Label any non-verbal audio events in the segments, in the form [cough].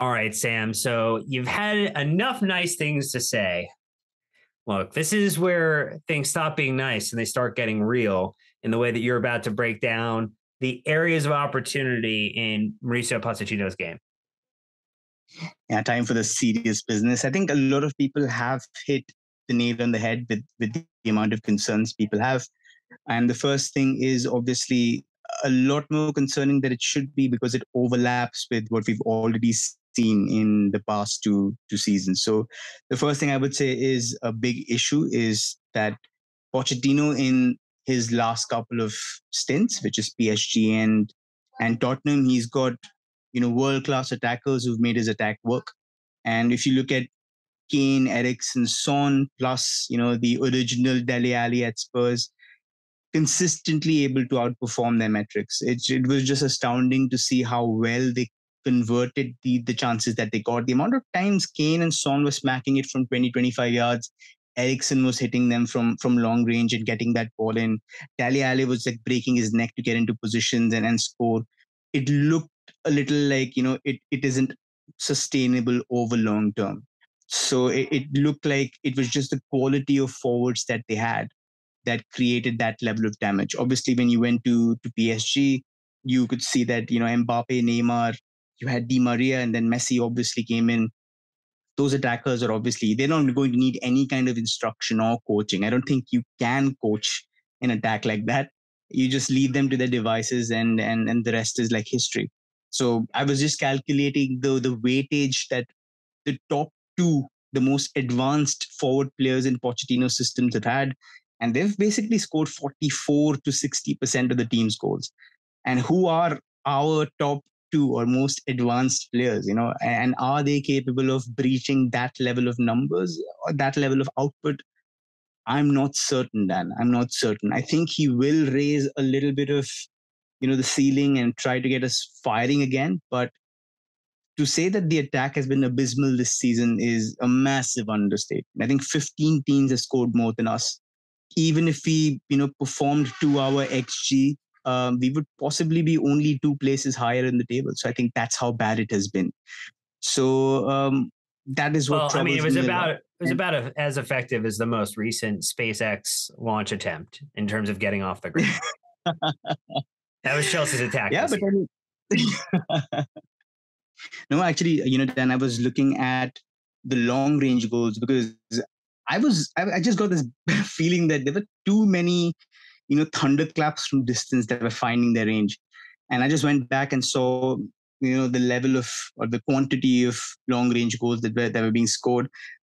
All right, Sam. So you've had enough nice things to say. Look, this is where things stop being nice and they start getting real in the way that you're about to break down the areas of opportunity in Mauricio Pochettino's game. Yeah, time for the serious business. I think a lot of people have hit the nail on the head with, with the amount of concerns people have. And the first thing is obviously a lot more concerning than it should be because it overlaps with what we've already seen in the past two two seasons. So the first thing I would say is a big issue is that Pochettino in his last couple of stints, which is PSG and and Tottenham, he's got you know world class attackers who've made his attack work. And if you look at Kane, Eriksen, Son, plus you know the original Dele Alli at Spurs, consistently able to outperform their metrics. It, it was just astounding to see how well they converted the, the chances that they got. The amount of times Kane and Son were smacking it from 20, 25 yards. Eriksen was hitting them from from long range and getting that ball in. Dele Alli was like breaking his neck to get into positions and, and score. It looked a little like, you know, it, it isn't sustainable over long term. So it, it looked like it was just the quality of forwards that they had that created that level of damage. Obviously, when you went to to PSG, you could see that you know Mbappe, Neymar, you had Di Maria, and then Messi obviously came in. Those attackers are obviously they're not going to need any kind of instruction or coaching. I don't think you can coach an attack like that. You just leave them to their devices, and and and the rest is like history. So I was just calculating the the weightage that the top two, the most advanced forward players in Pochettino systems have had, and they've basically scored 44 to 60% of the team's goals. And who are our top two or most advanced players, you know, and are they capable of breaching that level of numbers or that level of output? I'm not certain, Dan. I'm not certain. I think he will raise a little bit of, you know, the ceiling and try to get us firing again. But to say that the attack has been abysmal this season is a massive understatement. I think 15 teams have scored more than us even if we you know performed to our xg um, we would possibly be only two places higher in the table. So i think that's how bad it has been. So um, that is what well, i mean it was me about it was about a, as effective as the most recent spacex launch attempt in terms of getting off the ground. [laughs] That was chelsea's attack yeah but [laughs] no actually you know then i was looking at the long range goals because I was I, I just got this [laughs] feeling that there were too many, you know, thunderclaps from distance that were finding their range, and I just went back and saw you know the level of or the quantity of long range goals that were that were being scored.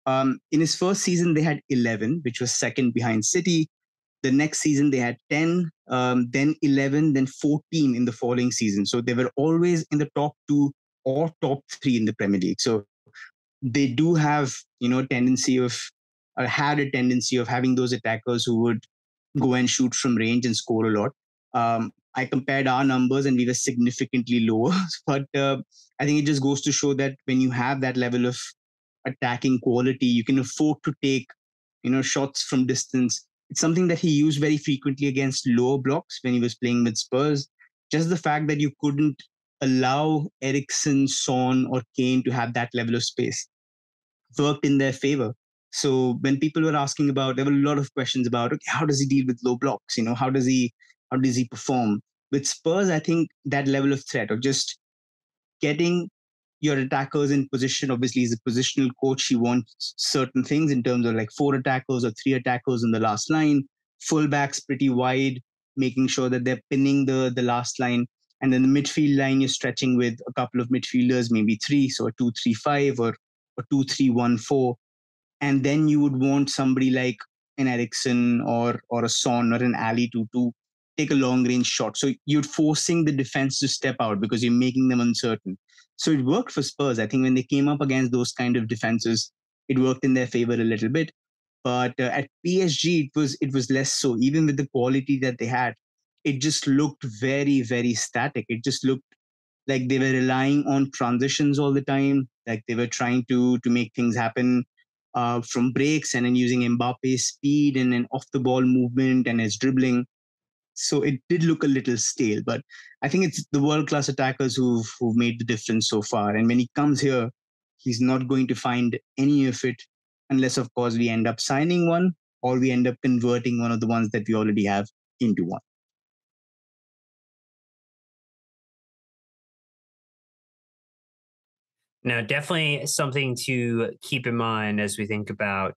Um, in his first season, they had 11, which was second behind City. The next season, they had 10, um, then 11, then 14 in the following season. So they were always in the top two or top three in the Premier League. So they do have, you know, tendency of or had a tendency of having those attackers who would go and shoot from range and score a lot. Um, I compared our numbers and we were significantly lower. [laughs] but uh, I think it just goes to show that when you have that level of attacking quality, you can afford to take, you know, shots from distance. It's something that he used very frequently against lower blocks when he was playing with Spurs. Just the fact that you couldn't allow Eriksen, Son, or Kane to have that level of space worked in their favor. So when people were asking about, there were a lot of questions about, okay, how does he deal with low blocks? You know, how does he how does he perform? With Spurs, I think that level of threat of just getting your attackers in position. Obviously, he's a positional coach. He wants certain things in terms of like four attackers or three attackers in the last line, fullbacks pretty wide, making sure that they're pinning the the last line. And then the midfield line, you're stretching with a couple of midfielders, maybe three, so a two, three, five, or a two, three, one, four and then you would want somebody like an Eriksen or or a Son or an Alli to to take a long range shot. So you're forcing the defense to step out because you're making them uncertain. So it worked for Spurs. I think when they came up against those kind of defenses, it worked in their favor a little bit. But uh, at PSG, it was it was less so. Even with the quality that they had, it just looked very very static. It just looked like they were relying on transitions all the time. Like they were trying to to make things happen uh, from breaks and then using Mbappe's speed and then off the ball movement and his dribbling. So it did look a little stale, but I think it's the world class attackers who've, who've made the difference so far. And when he comes here, he's not going to find any of it unless, of course, we end up signing one or we end up converting one of the ones that we already have into one. Now, definitely something to keep in mind as we think about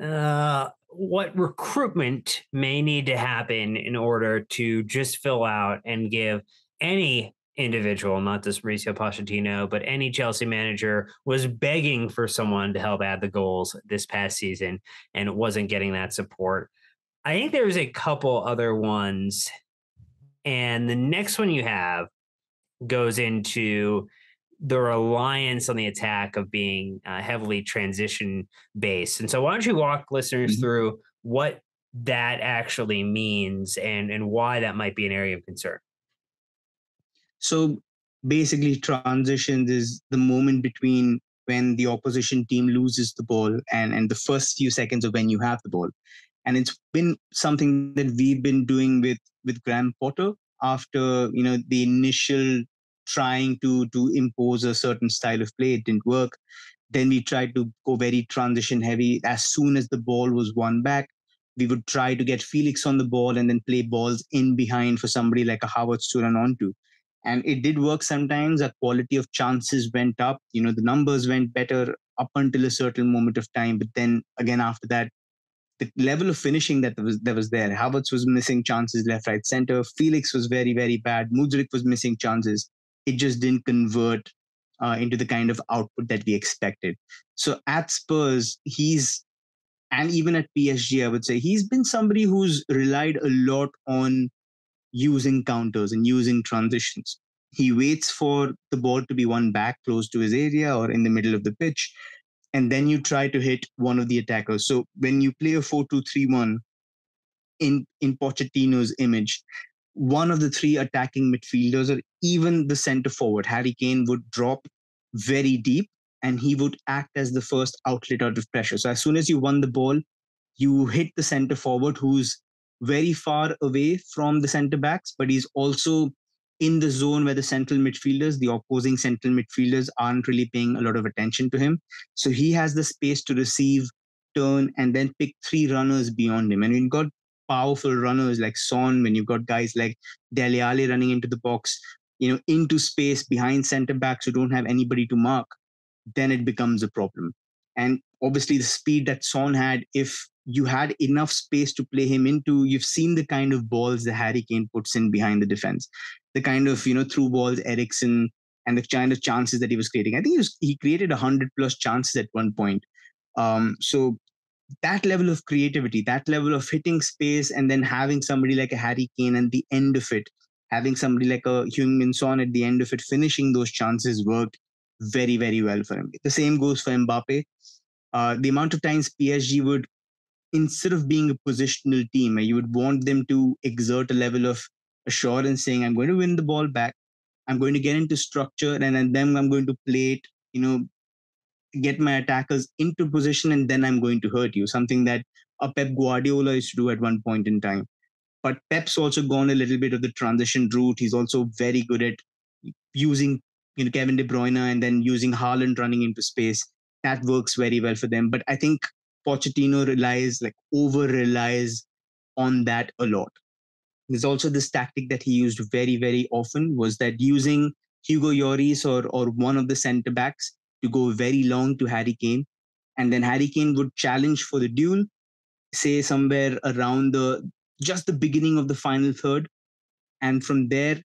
uh, what recruitment may need to happen in order to just fill out and give any individual, not just Mauricio Pochettino, but any Chelsea manager was begging for someone to help add the goals this past season and wasn't getting that support. I think there's a couple other ones. And the next one you have goes into the reliance on the attack of being uh, heavily transition based. And so, why don't you walk listeners mm-hmm. through what that actually means and, and why that might be an area of concern? So, basically, transitions is the moment between when the opposition team loses the ball and, and the first few seconds of when you have the ball. And it's been something that we've been doing with, with Graham Potter after you know the initial trying to to impose a certain style of play. It didn't work. Then we tried to go very transition heavy. As soon as the ball was won back, we would try to get Felix on the ball and then play balls in behind for somebody like a Havertz to run onto. And it did work sometimes. Our quality of chances went up. You know, the numbers went better up until a certain moment of time. But then again, after that, the level of finishing that was that was there. Havertz was missing chances left, right, center. Felix was very, very bad. Mudryk was missing chances it just didn't convert uh, into the kind of output that we expected. So at Spurs, he's and even at PSG, I would say he's been somebody who's relied a lot on using counters and using transitions. He waits for the ball to be won back close to his area or in the middle of the pitch, and then you try to hit one of the attackers. So when you play a 4 2 3 1 in, in Pochettino's image, one of the three attacking midfielders or even the center forward, Harry Kane, would drop very deep and he would act as the first outlet out of pressure. So as soon as you won the ball, you hit the center forward who's very far away from the center backs, but he's also in the zone where the central midfielders, the opposing central midfielders, aren't really paying a lot of attention to him. So he has the space to receive, turn, and then pick three runners beyond him. And we've got powerful runners like Son, when you've got guys like Dele Alli running into the box, you know, into space behind center backs who don't have anybody to mark, then it becomes a problem. And obviously, the speed that Son had, if you had enough space to play him into, you've seen the kind of balls that Harry Kane puts in behind the defense, the kind of you know through balls Eriksen and the kind of chances that he was creating. I think he was he created hundred plus chances at one point. Um, so that level of creativity, that level of hitting space, and then having somebody like a Harry Kane at the end of it, having somebody like a Heung-min Son at the end of it, finishing those chances worked very, very well for him. The same goes for Mbappe. Uh, the amount of times PSG would, instead of being a positional team, you would want them to exert a level of assurance, saying, "I'm going to win the ball back. I'm going to get into structure, and then I'm going to play it, you know, get my attackers into position and then I'm going to hurt you. Something that a Pep Guardiola used to do at one point in time. But Pep's also gone a little bit of the transition route. He's also very good at using you know Kevin De Bruyne and then using Haaland running into space. That works very well for them. But I think Pochettino relies like over relies on that a lot. There's also this tactic that he used very very often was that using Hugo Lloris or or one of the centre backs to go very long to Harry Kane. And then Harry Kane would challenge for the duel, say somewhere around the just the beginning of the final third. And from there,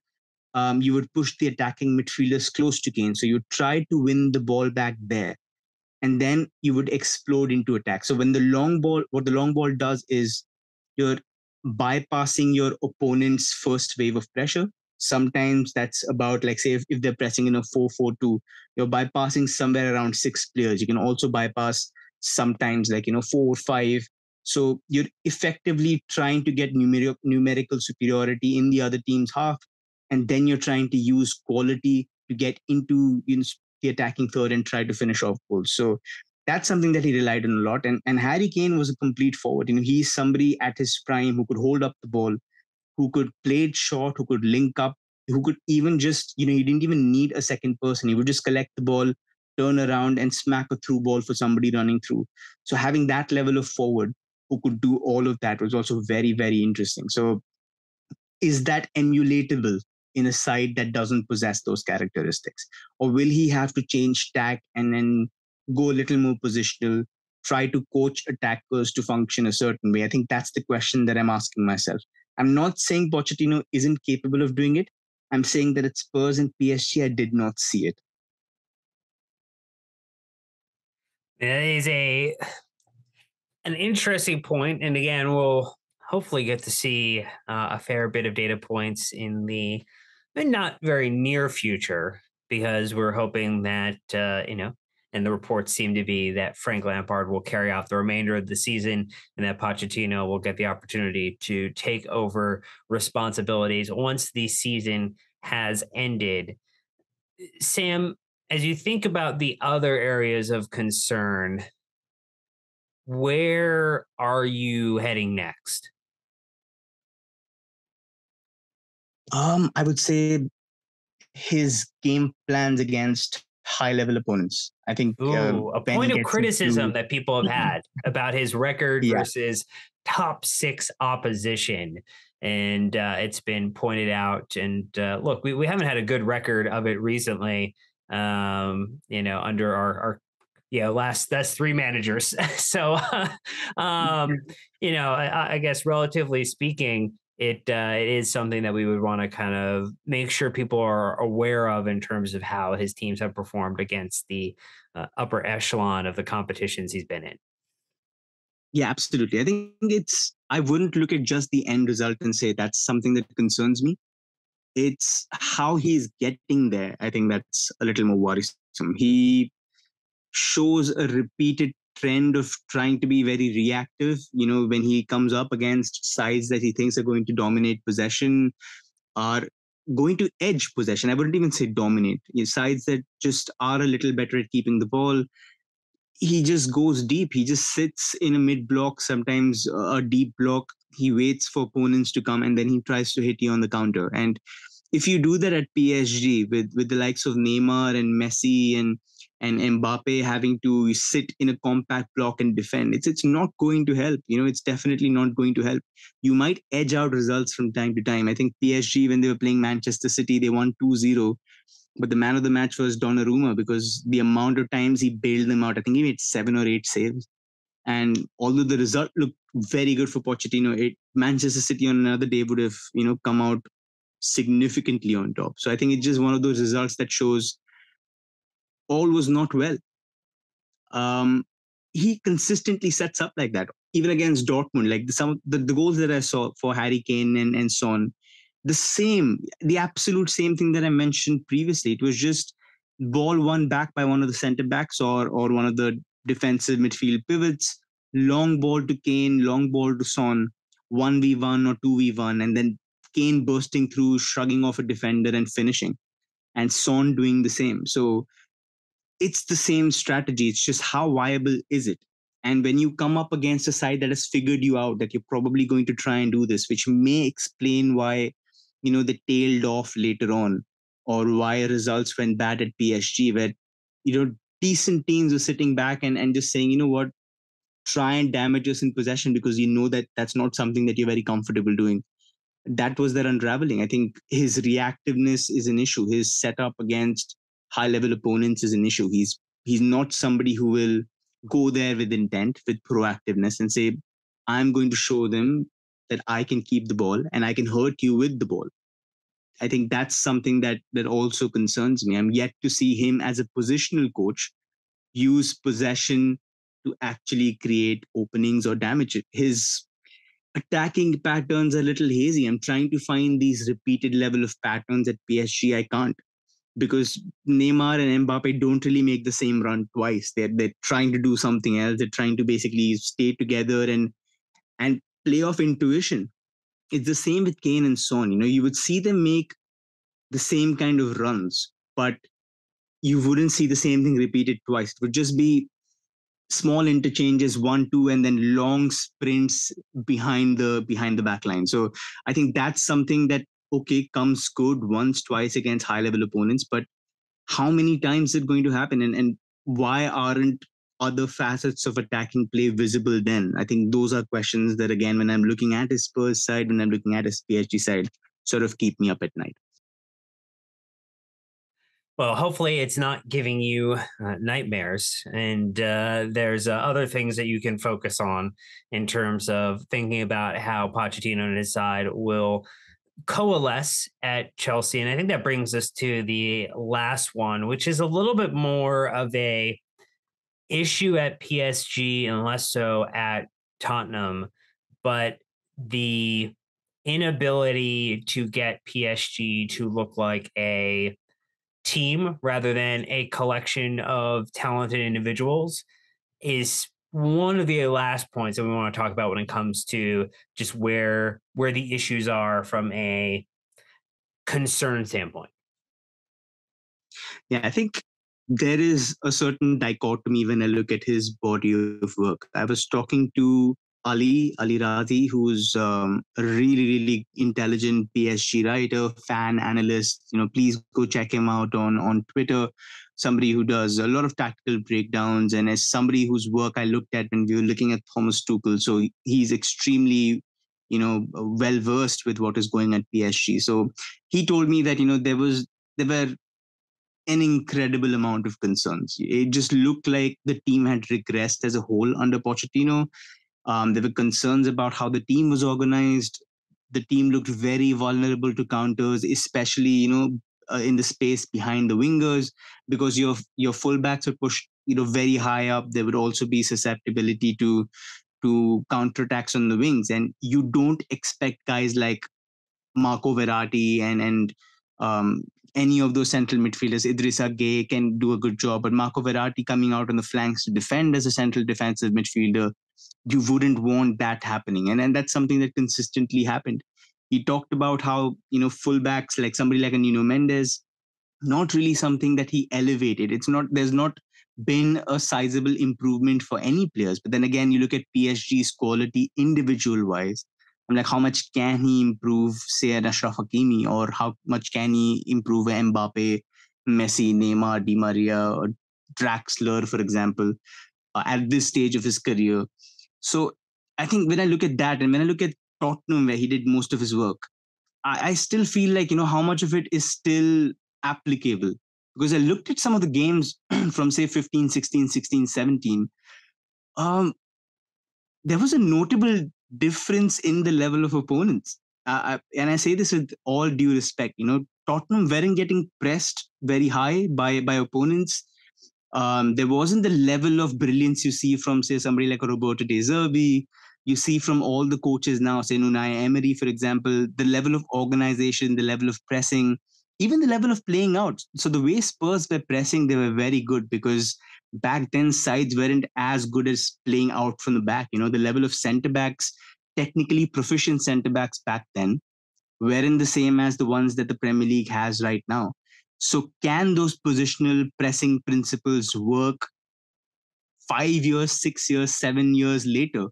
um, you would push the attacking midfielders close to Kane. So you try to win the ball back there. And then you would explode into attack. So when the long ball, what the long ball does is you're bypassing your opponent's first wave of pressure sometimes that's about like say if, if they're pressing in a 4-4-2 you're bypassing somewhere around six players. You can also bypass sometimes like you know four or five. So you're effectively trying to get numeric, numerical superiority in the other team's half and then you're trying to use quality to get into you know, the attacking third and try to finish off goals so that's something that he relied on a lot and, and harry kane was a complete forward. You know he's somebody at his prime who could hold up the ball who could play it short, who could link up, who could even just, you know, you didn't even need a second person. He would just collect the ball, turn around and smack a through ball for somebody running through. So having that level of forward who could do all of that was also very, very interesting. So is that emulatable in a side that doesn't possess those characteristics? Or will he have to change tack and then go a little more positional, try to coach attackers to function a certain way? I think that's the question that I'm asking myself. I'm not saying Pochettino isn't capable of doing it. I'm saying that at Spurs and PSG, I did not see it. That is a an interesting point, and again, we'll hopefully get to see uh, a fair bit of data points in the not very near future because we're hoping that uh, you know and the reports seem to be that Frank Lampard will carry out the remainder of the season and that Pochettino will get the opportunity to take over responsibilities once the season has ended. Sam, as you think about the other areas of concern, where are you heading next? Um, I would say his game plans against high level opponents. I think uh, Ooh, uh, a point of criticism into... that people have had about his record yeah. versus top six opposition. And uh, it's been pointed out. And uh, look, we, we haven't had a good record of it recently, um, you know, under our, our you know, last that's three managers. [laughs] so, [laughs] um, you know, I, I guess relatively speaking, it uh, it is something that we would want to kind of make sure people are aware of in terms of how his teams have performed against the uh, upper echelon of the competitions he's been in. Yeah, absolutely. I think it's I wouldn't look at just the end result and say that's something that concerns me. It's how he's getting there. I think that's a little more worrisome. He shows a repeated trend of trying to be very reactive. You know, when he comes up against sides that he thinks are going to dominate possession, are going to edge possession. I wouldn't even say dominate. You know, sides that just are a little better at keeping the ball. He just goes deep. He just sits in a mid block, sometimes a deep block. He waits for opponents to come and then he tries to hit you on the counter. And if you do that at PSG with with the likes of Neymar and Messi and and Mbappe having to sit in a compact block and defend. It's it's not going to help. You know, it's definitely not going to help. You might edge out results from time to time. I think PSG when they were playing Manchester City, they won 2-0. But the man of the match was Donnarumma because the amount of times he bailed them out. I think he made seven or eight saves. And although the result looked very good for Pochettino, it Manchester City on another day would have, you know, come out significantly on top. So I think it's just one of those results that shows all was not well. Um, he consistently sets up like that, even against Dortmund. Like the, some the, the goals that I saw for Harry Kane and, and Son, the same, the absolute same thing that I mentioned previously. It was just ball won back by one of the centre backs or or one of the defensive midfield pivots, long ball to Kane, long ball to Son, 1v1 or 2v1, and then Kane bursting through, shrugging off a defender and finishing, and Son doing the same. So it's the same strategy. It's just how viable is it? And when you come up against a side that has figured you out that you're probably going to try and do this, which may explain why, you know, they tailed off later on, or why results went bad at PSG, where, you know, decent teams are sitting back and, and just saying, you know what, try and damage us in possession because you know that that's not something that you're very comfortable doing. That was their unraveling. I think his reactiveness is an issue. His setup against high level opponents is an issue. He's he's not somebody who will go there with intent, with proactiveness, and say, "I'm going to show them that I can keep the ball and I can hurt you with the ball." I think that's something that that also concerns me. I'm yet to see him as a positional coach use possession to actually create openings or damage it. His attacking patterns are a little hazy. I'm trying to find these repeated level of patterns at PSG. I can't because Neymar and Mbappe don't really make the same run twice. They're they're trying to do something else. They're trying to basically stay together and and play off intuition. It's the same with Kane and Son. You know, you would see them make the same kind of runs, but you wouldn't see the same thing repeated twice. It would just be small interchanges one two and then long sprints behind the behind the back line so i think that's something that okay comes good once twice against high level opponents but how many times is it going to happen? And, and why aren't other facets of attacking play visible then? I think those are questions that again when i'm looking at his spurs side when i'm looking at his psg side sort of keep me up at night. Well, hopefully it's not giving you uh, nightmares. And uh, there's uh, other things that you can focus on in terms of thinking about how Pochettino and his side will coalesce at Chelsea. And I think that brings us to the last one, which is a little bit more of a issue at PSG and less so at Tottenham, but the inability to get PSG to look like a team rather than a collection of talented individuals is one of the last points that we want to talk about when it comes to just where where the issues are from a concern standpoint. Yeah, I think there is a certain dichotomy when I look at his body of work. I was talking to Ali, Ali Razi, who's um, a really, really intelligent PSG writer, fan, analyst. You know, please go check him out on, on Twitter. Somebody who does a lot of tactical breakdowns, and as somebody whose work I looked at when we were looking at Thomas Tuchel, so he's extremely, you know, well versed with what is going at PSG. So he told me that you know there was there were an incredible amount of concerns. It just looked like the team had regressed as a whole under Pochettino. Um, there were concerns about how the team was organized. The team looked very vulnerable to counters, especially you know uh, in the space behind the wingers, because your your fullbacks were pushed you know very high up. There would also be susceptibility to to counterattacks on the wings, and you don't expect guys like Marco Verratti and and um, any of those central midfielders. Idrissa Gueye can do a good job, but Marco Verratti coming out on the flanks to defend as a central defensive midfielder you wouldn't want that happening and, and that's something that consistently happened he talked about how you know fullbacks like somebody like a Nuno Mendes not really something that he elevated. It's not there's not been a sizable improvement for any players. But then again you look at PSG's quality individual wise I'm like how much can he improve say an Achraf Hakimi? Or how much can he improve Mbappe Messi Neymar Di Maria or Draxler for example uh, at this stage of his career? So I think when I look at that and when I look at Tottenham, where he did most of his work, I, I still feel like, you know, how much of it is still applicable. Because I looked at some of the games [clears throat] from, say, 15, 16, 16, 17. Um, there was a notable difference in the level of opponents. Uh, I, and I say this with all due respect. You know, Tottenham weren't getting pressed very high by by opponents um, there wasn't the level of brilliance you see from, say, somebody like Roberto De Zerbi. You see from all the coaches now, say Unai Emery, for example, the level of organization, the level of pressing, even the level of playing out. So the way Spurs were pressing, they were very good because back then sides weren't as good as playing out from the back. You know, the level of centre backs, technically proficient centre backs back then, weren't the same as the ones that the Premier League has right now. So, can those positional pressing principles work five years, six years, seven years later?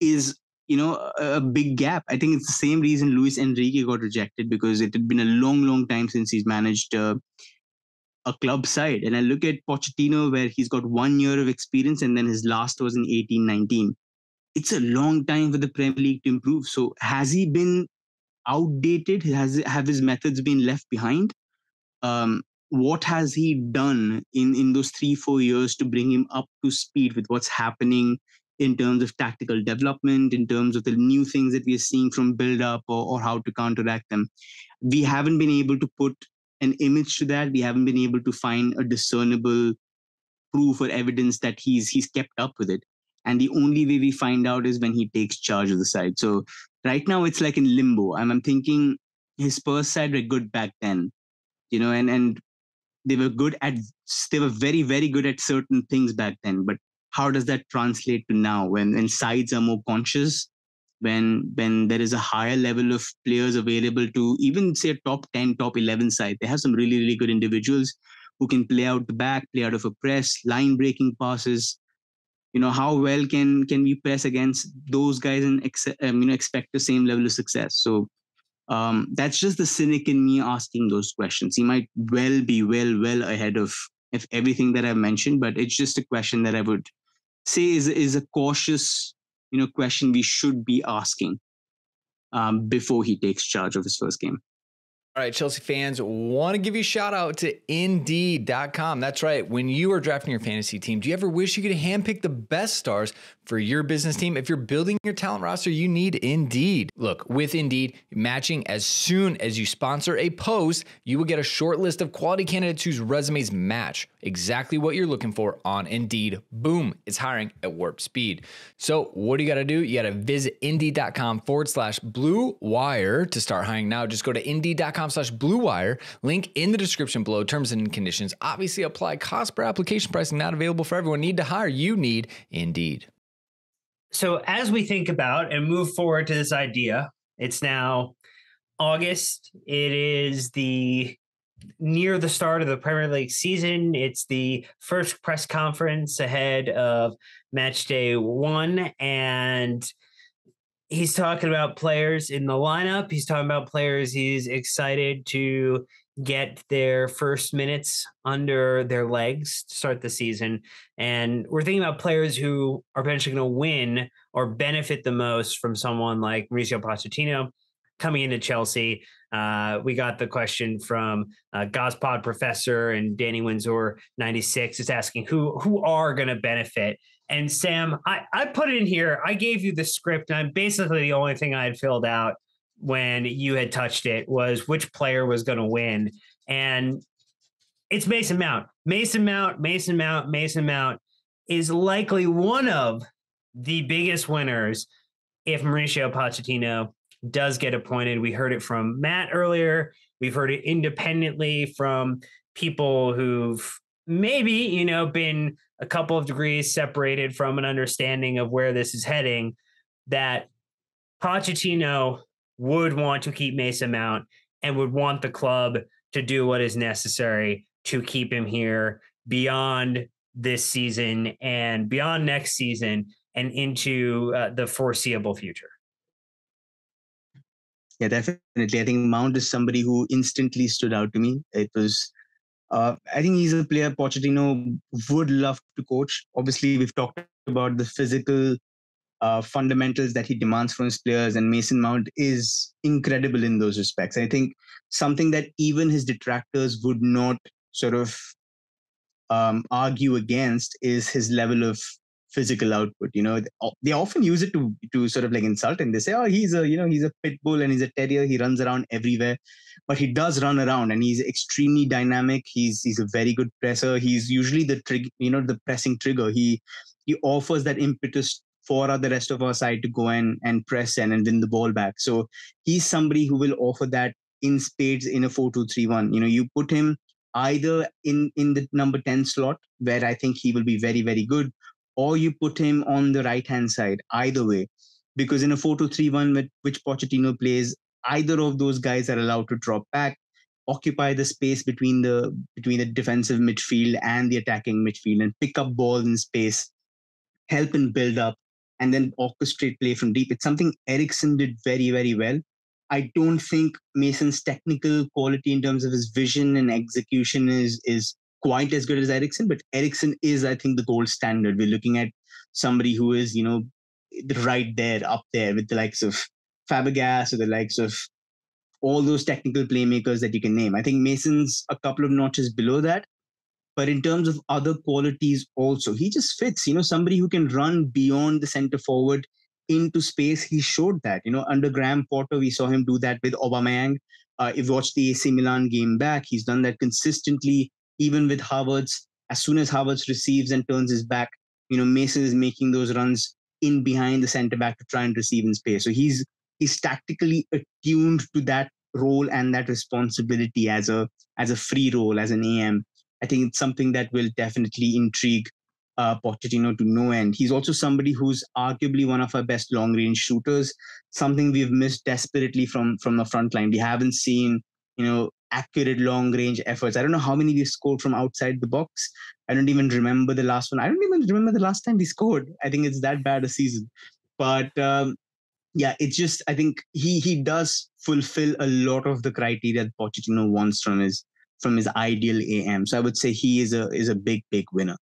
Is you know a, big gap. I think it's the same reason Luis Enrique got rejected because it had been a long, long time since he's managed uh, a club side. And I look at Pochettino, where he's got one year of experience, and then his last was in 18 19. It's a long time for the Premier League to improve. So, has he been outdated? Has have his methods been left behind? um, what has he done in in those three four years to bring him up to speed with what's happening in terms of tactical development in terms of the new things that we are seeing from build up or, or how to counteract them. We haven't been able to put an image to that. We haven't been able to find a discernible proof or evidence that he's he's kept up with it. And the only way we find out is when he takes charge of the side. So right now it's like in limbo. I'm, I'm thinking his Spurs side were good back then you know and and they were good at they were very very good at certain things back then. But how does that translate to now? When when sides are more conscious when when there is a higher level of players available to even say top 10 top 11 side they have some really really good individuals who can play out the back play out of a press line breaking passes. You know how well can can we press against those guys and ex- um, you know expect the same level of success? So um, that's just the cynic in me asking those questions. He might well be well well ahead of if everything that i've mentioned but it's just a question that i would say is is a cautious you know question we should be asking um, before he takes charge of his first game all right, Chelsea fans, want to give you a shout out to Indeed.com. That's right. When you are drafting your fantasy team, do you ever wish you could handpick the best stars for your business team? If you're building your talent roster, you need Indeed. Look, with Indeed, matching as soon as you sponsor a post, you will get a short list of quality candidates whose resumes match exactly what you're looking for on Indeed. Boom, it's hiring at warp speed. So, what do you got to do? You got to visit Indeed.com forward slash blue wire to start hiring now. Just go to Indeed.com slash blue wire. Link in the description below. Terms and conditions obviously apply. Cost per application pricing not available for everyone. Need to hire? You need Indeed. So as we think about and move forward to this idea, it's now August. It is the near the start of the Premier League season. It's the first press conference ahead of match day one. And he's talking about players in the lineup. He's talking about players he's excited to get their first minutes under their legs to start the season. And we're thinking about players who are potentially going to win or benefit the most from someone like Mauricio Pochettino coming into Chelsea. Uh, we got the question from uh, Gospod Professor and Danny Windsor 96 is asking who who are going to benefit. And Sam, I, I put it in here, I gave you the script, and basically the only thing I had filled out when you had touched it was which player was going to win. And it's Mason Mount. Mason Mount, Mason Mount, Mason Mount is likely one of the biggest winners if Mauricio Pochettino does get appointed. We heard it from Matt earlier. We've heard it independently from people who've maybe, you know, been a couple of degrees separated from an understanding of where this is heading that Pochettino would want to keep Mason Mount and would want the club to do what is necessary to keep him here beyond this season and beyond next season and into uh, the foreseeable future. Yeah, definitely. I think Mount is somebody who instantly stood out to me. It was, uh, I think he's a player Pochettino would love to coach. Obviously, we've talked about the physical uh, fundamentals that he demands from his players, and Mason Mount is incredible in those respects. I think something that even his detractors would not sort of um, argue against is his level of physical output. You know, they often use it to to sort of like insult and they say, oh, he's a you know he's a pit bull and he's a terrier. He runs around everywhere, but he does run around and he's extremely dynamic. He's he's a very good presser. He's usually the trigger, you know, the pressing trigger. He he offers that impetus for the rest of our side to go and and press and, and win the ball back. So he's somebody who will offer that in spades in a 4-2-3-1. You know, you put him either in in the number 10 slot where I think he will be very, very good, or you put him on the right hand side, either way. Because in a 4 2 3 1, with which Pochettino plays, either of those guys are allowed to drop back, occupy the space between the between the defensive midfield and the attacking midfield and pick up balls in space, help and build up, and then orchestrate play from deep. It's something Eriksen did very, very well. I don't think Mason's technical quality in terms of his vision and execution is is quite as good as Eriksen, but Eriksen is, I think, the gold standard. We're looking at somebody who is, you know, right there, up there with the likes of Fabregas or the likes of all those technical playmakers that you can name. I think Mason's a couple of notches below that. But in terms of other qualities, also, he just fits, you know, somebody who can run beyond the center forward into space. He showed that, you know, under Graham Potter, we saw him do that with Aubameyang. Uh, if you watch the AC Milan game back, he's done that consistently even with Havertz, as soon as Havertz receives and turns his back, you know, Mason is making those runs in behind the center back to try and receive in space. So he's he's tactically attuned to that role and that responsibility as a as a free role as an AM. I think it's something that will definitely intrigue uh, Pochettino to no end. He's also somebody who's arguably one of our best long range shooters. Something we've missed desperately from from the front line. We haven't seen you know, accurate long range efforts. I don't know how many we scored from outside the box. I don't even remember the last one. I don't even remember the last time we scored. I think it's that bad a season. But um, yeah, it's just I think he he does fulfill a lot of the criteria that Pochettino wants from his from his ideal AM. So I would say he is a is a big big winner.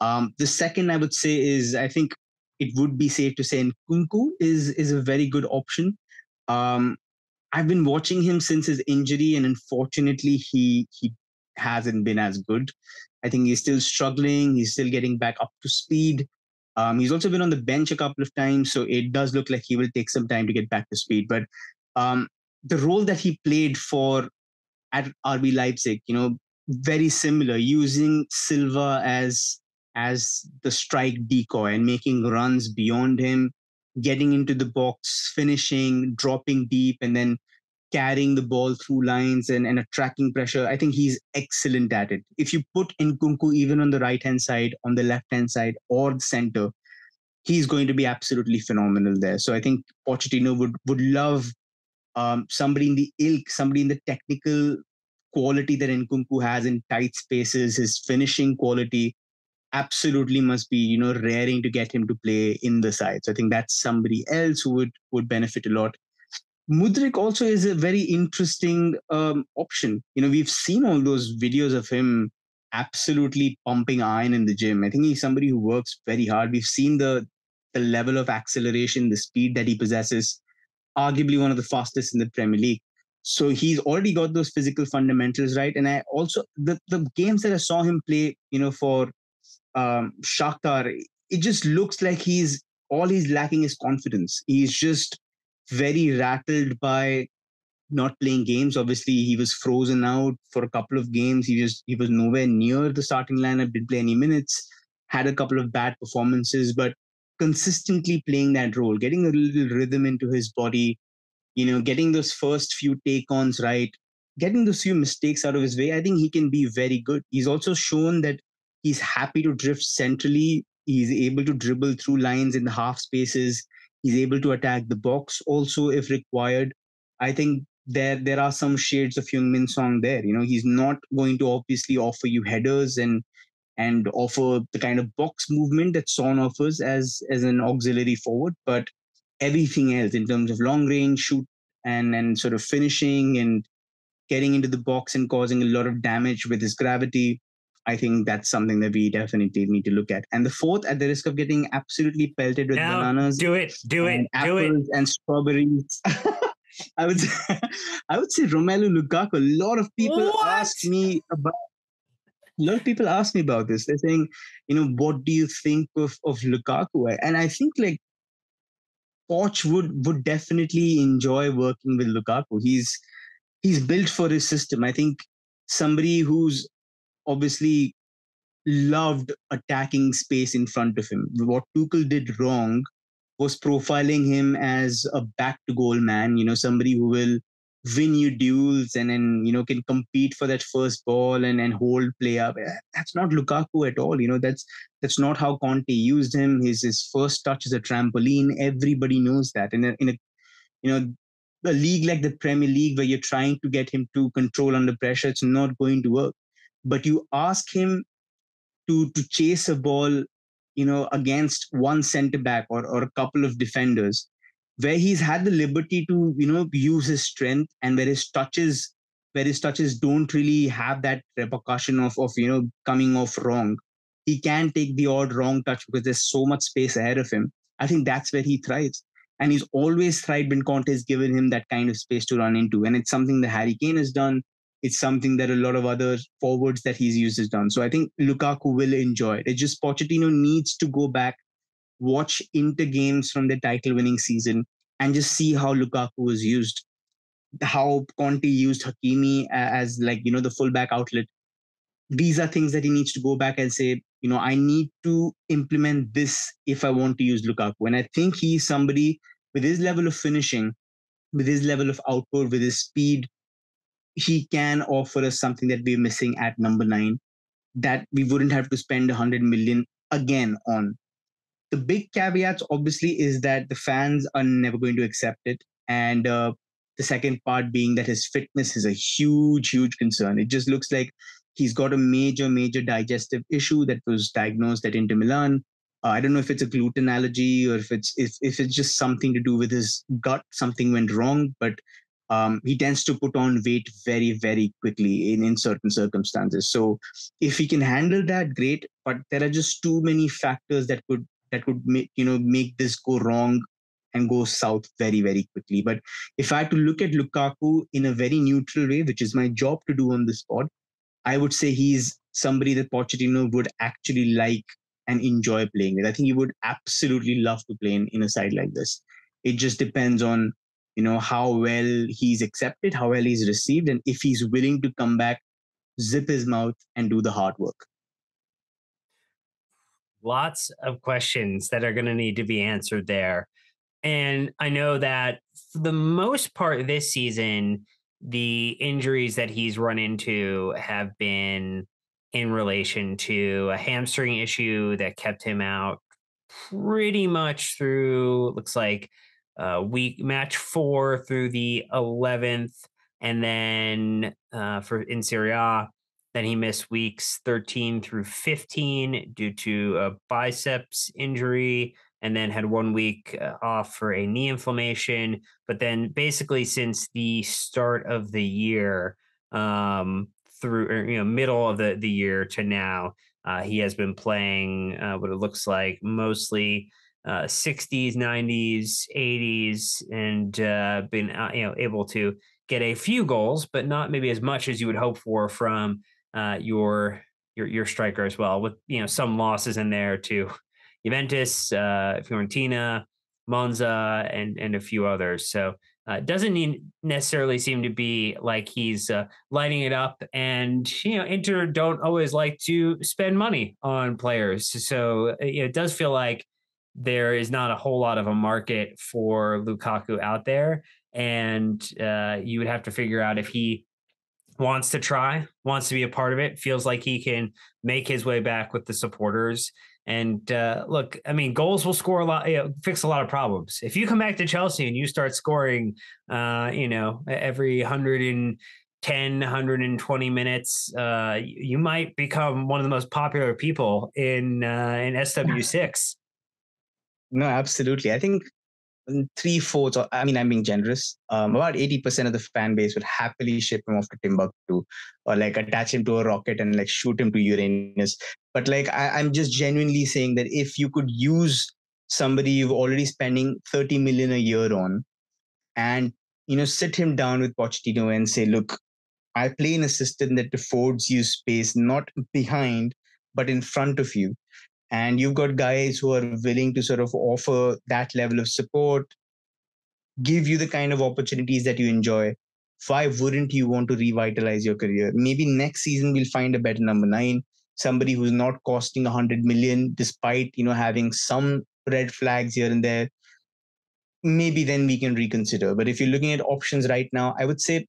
Um, the second I would say is I think it would be safe to say Nkunku is is a very good option. Um, I've been watching him since his injury, and unfortunately, he he hasn't been as good. I think he's still struggling. He's still getting back up to speed. Um, he's also been on the bench a couple of times, so it does look like he will take some time to get back to speed. But um, the role that he played for at RB Leipzig, you know, very similar, using Silva as as the strike decoy and making runs beyond him, getting into the box, finishing, dropping deep, and then carrying the ball through lines and, and attracting pressure. I think he's excellent at it. If you put Nkunku even on the right hand side, on the left hand side, or the center, he's going to be absolutely phenomenal there. So I think Pochettino would would love um, somebody in the ilk, somebody in the technical quality that Nkunku has in tight spaces, his finishing quality absolutely must be, you know, raring to get him to play in the side. So I think that's somebody else who would would benefit a lot. Mudryk also is a very interesting um, option. You know, we've seen all those videos of him absolutely pumping iron in the gym. I think he's somebody who works very hard. We've seen the the level of acceleration, the speed that he possesses, arguably one of the fastest in the Premier League. So he's already got those physical fundamentals right. And I also the the games that I saw him play, you know, for um, Shakhtar, it just looks like he's all he's lacking is confidence. He's just very rattled by not playing games. Obviously, he was frozen out for a couple of games. He was he was nowhere near the starting lineup. Didn't play any minutes. Had a couple of bad performances, but consistently playing that role, getting a little rhythm into his body. You know, getting those first few take ons right, getting those few mistakes out of his way. I think he can be very good. He's also shown that he's happy to drift centrally. He's able to dribble through lines in the half spaces He's able to attack the box also if required. I think there there are some shades of Heung-min Son there. You know, he's not going to obviously offer you headers and and offer the kind of box movement that Son offers as as an auxiliary forward, but everything else in terms of long range shoot and and sort of finishing and getting into the box and causing a lot of damage with his gravity I think that's something that we definitely need to look at. And the fourth, at the risk of getting absolutely pelted with now, bananas, do it, do it, do it, and strawberries. [laughs] I would, say, [laughs] I would say Romelu Lukaku. A lot of people what? ask me about. A lot of people ask me about this. They're saying, you know, what do you think of of Lukaku? And I think like Poch would would definitely enjoy working with Lukaku. He's he's built for his system. I think somebody who's obviously loved attacking space in front of him. What Tuchel did wrong was profiling him as a back to goal man, you know, somebody who will win you duels and then, you know, can compete for that first ball and, and hold play up. Eh, that's not Lukaku at all. You know, that's that's not how Conte used him. His his first touch is a trampoline. Everybody knows that. In a, in a you know, a league like the Premier League where you're trying to get him to control under pressure, it's not going to work but you ask him to to chase a ball you know against one center back or, or a couple of defenders where he's had the liberty to you know use his strength and where his touches where his touches don't really have that repercussion of of you know coming off wrong. He can take the odd wrong touch because there's so much space ahead of him. I think that's where he thrives. And he's always thrived when Conte has given him that kind of space to run into. And it's something that Harry Kane has done it's something that a lot of other forwards that he's used has done. So I think Lukaku will enjoy it. It's just Pochettino needs to go back, watch Inter games from the title winning season, and just see how Lukaku was used, how Conte used Hakimi as like, you know, the fullback outlet. These are things that he needs to go back and say, you know, I need to implement this if I want to use Lukaku. And I think he's somebody with his level of finishing, with his level of output, with his speed, he can offer us something that we're missing at number nine that we wouldn't have to spend 100 million again on. The big caveats, obviously, is that the fans are never going to accept it. And uh, the second part being that his fitness is a huge, huge concern. It just looks like he's got a major, major digestive issue that was diagnosed at Inter Milan. Uh, I don't know if it's a gluten allergy or if it's if, if it's just something to do with his gut. Something went wrong, but um, he tends to put on weight very, very quickly in, in certain circumstances. So if he can handle that, great. But there are just too many factors that could that could make you know make this go wrong and go south very, very quickly. But if I had to look at Lukaku in a very neutral way, which is my job to do on this pod, I would say he's somebody that Pochettino would actually like and enjoy playing with. I think he would absolutely love to play in, in a side like this. It just depends on you know how well he's accepted, how well he's received, and if he's willing to come back, zip his mouth, and do the hard work. Lots of questions that are going to need to be answered there. And I know that for the most part this season, the injuries that he's run into have been in relation to a hamstring issue that kept him out pretty much through looks like uh, week match four through the 11th and then uh, for in Serie A, then he missed weeks 13 through 15 due to a biceps injury and then had one week uh, off for a knee inflammation. But then basically since the start of the year, um, through or, you know middle of the the year to now, uh, he has been playing uh, what it looks like mostly. Uh, 60s, 90s, 80s, and uh, been uh, you know able to get a few goals, but not maybe as much as you would hope for from uh, your your your striker as well. With you know some losses in there to Juventus, uh, Fiorentina, Monza, and and a few others. So uh, doesn't need necessarily seem to be like he's uh, lighting it up. And you know, Inter don't always like to spend money on players, so uh, it does feel like there is not a whole lot of a market for Lukaku out there, and uh, you would have to figure out if he wants to try, wants to be a part of it, feels like he can make his way back with the supporters and uh, look, I mean, goals will score a lot, you know, fix a lot of problems. If you come back to Chelsea and you start scoring, uh, you know, every 110, 120 minutes, uh, you might become one of the most popular people in uh, in SW6. No, absolutely. I think three fourths, I mean, I'm being generous. Um, about 80% of the fan base would happily ship him off to Timbuktu or like attach him to a rocket and like shoot him to Uranus. But like, I, I'm just genuinely saying that if you could use somebody you've already spending 30 million a year on and, you know, sit him down with Pochettino and say, look, I play in a system that affords you space not behind, but in front of you and you've got guys who are willing to sort of offer that level of support give you the kind of opportunities that you enjoy. Why wouldn't you want to revitalize your career? Maybe next season we'll find a better number 9 somebody who's not costing a 100 million despite you know having some red flags here and there. Maybe then we can reconsider. But if you're looking at options right now i would say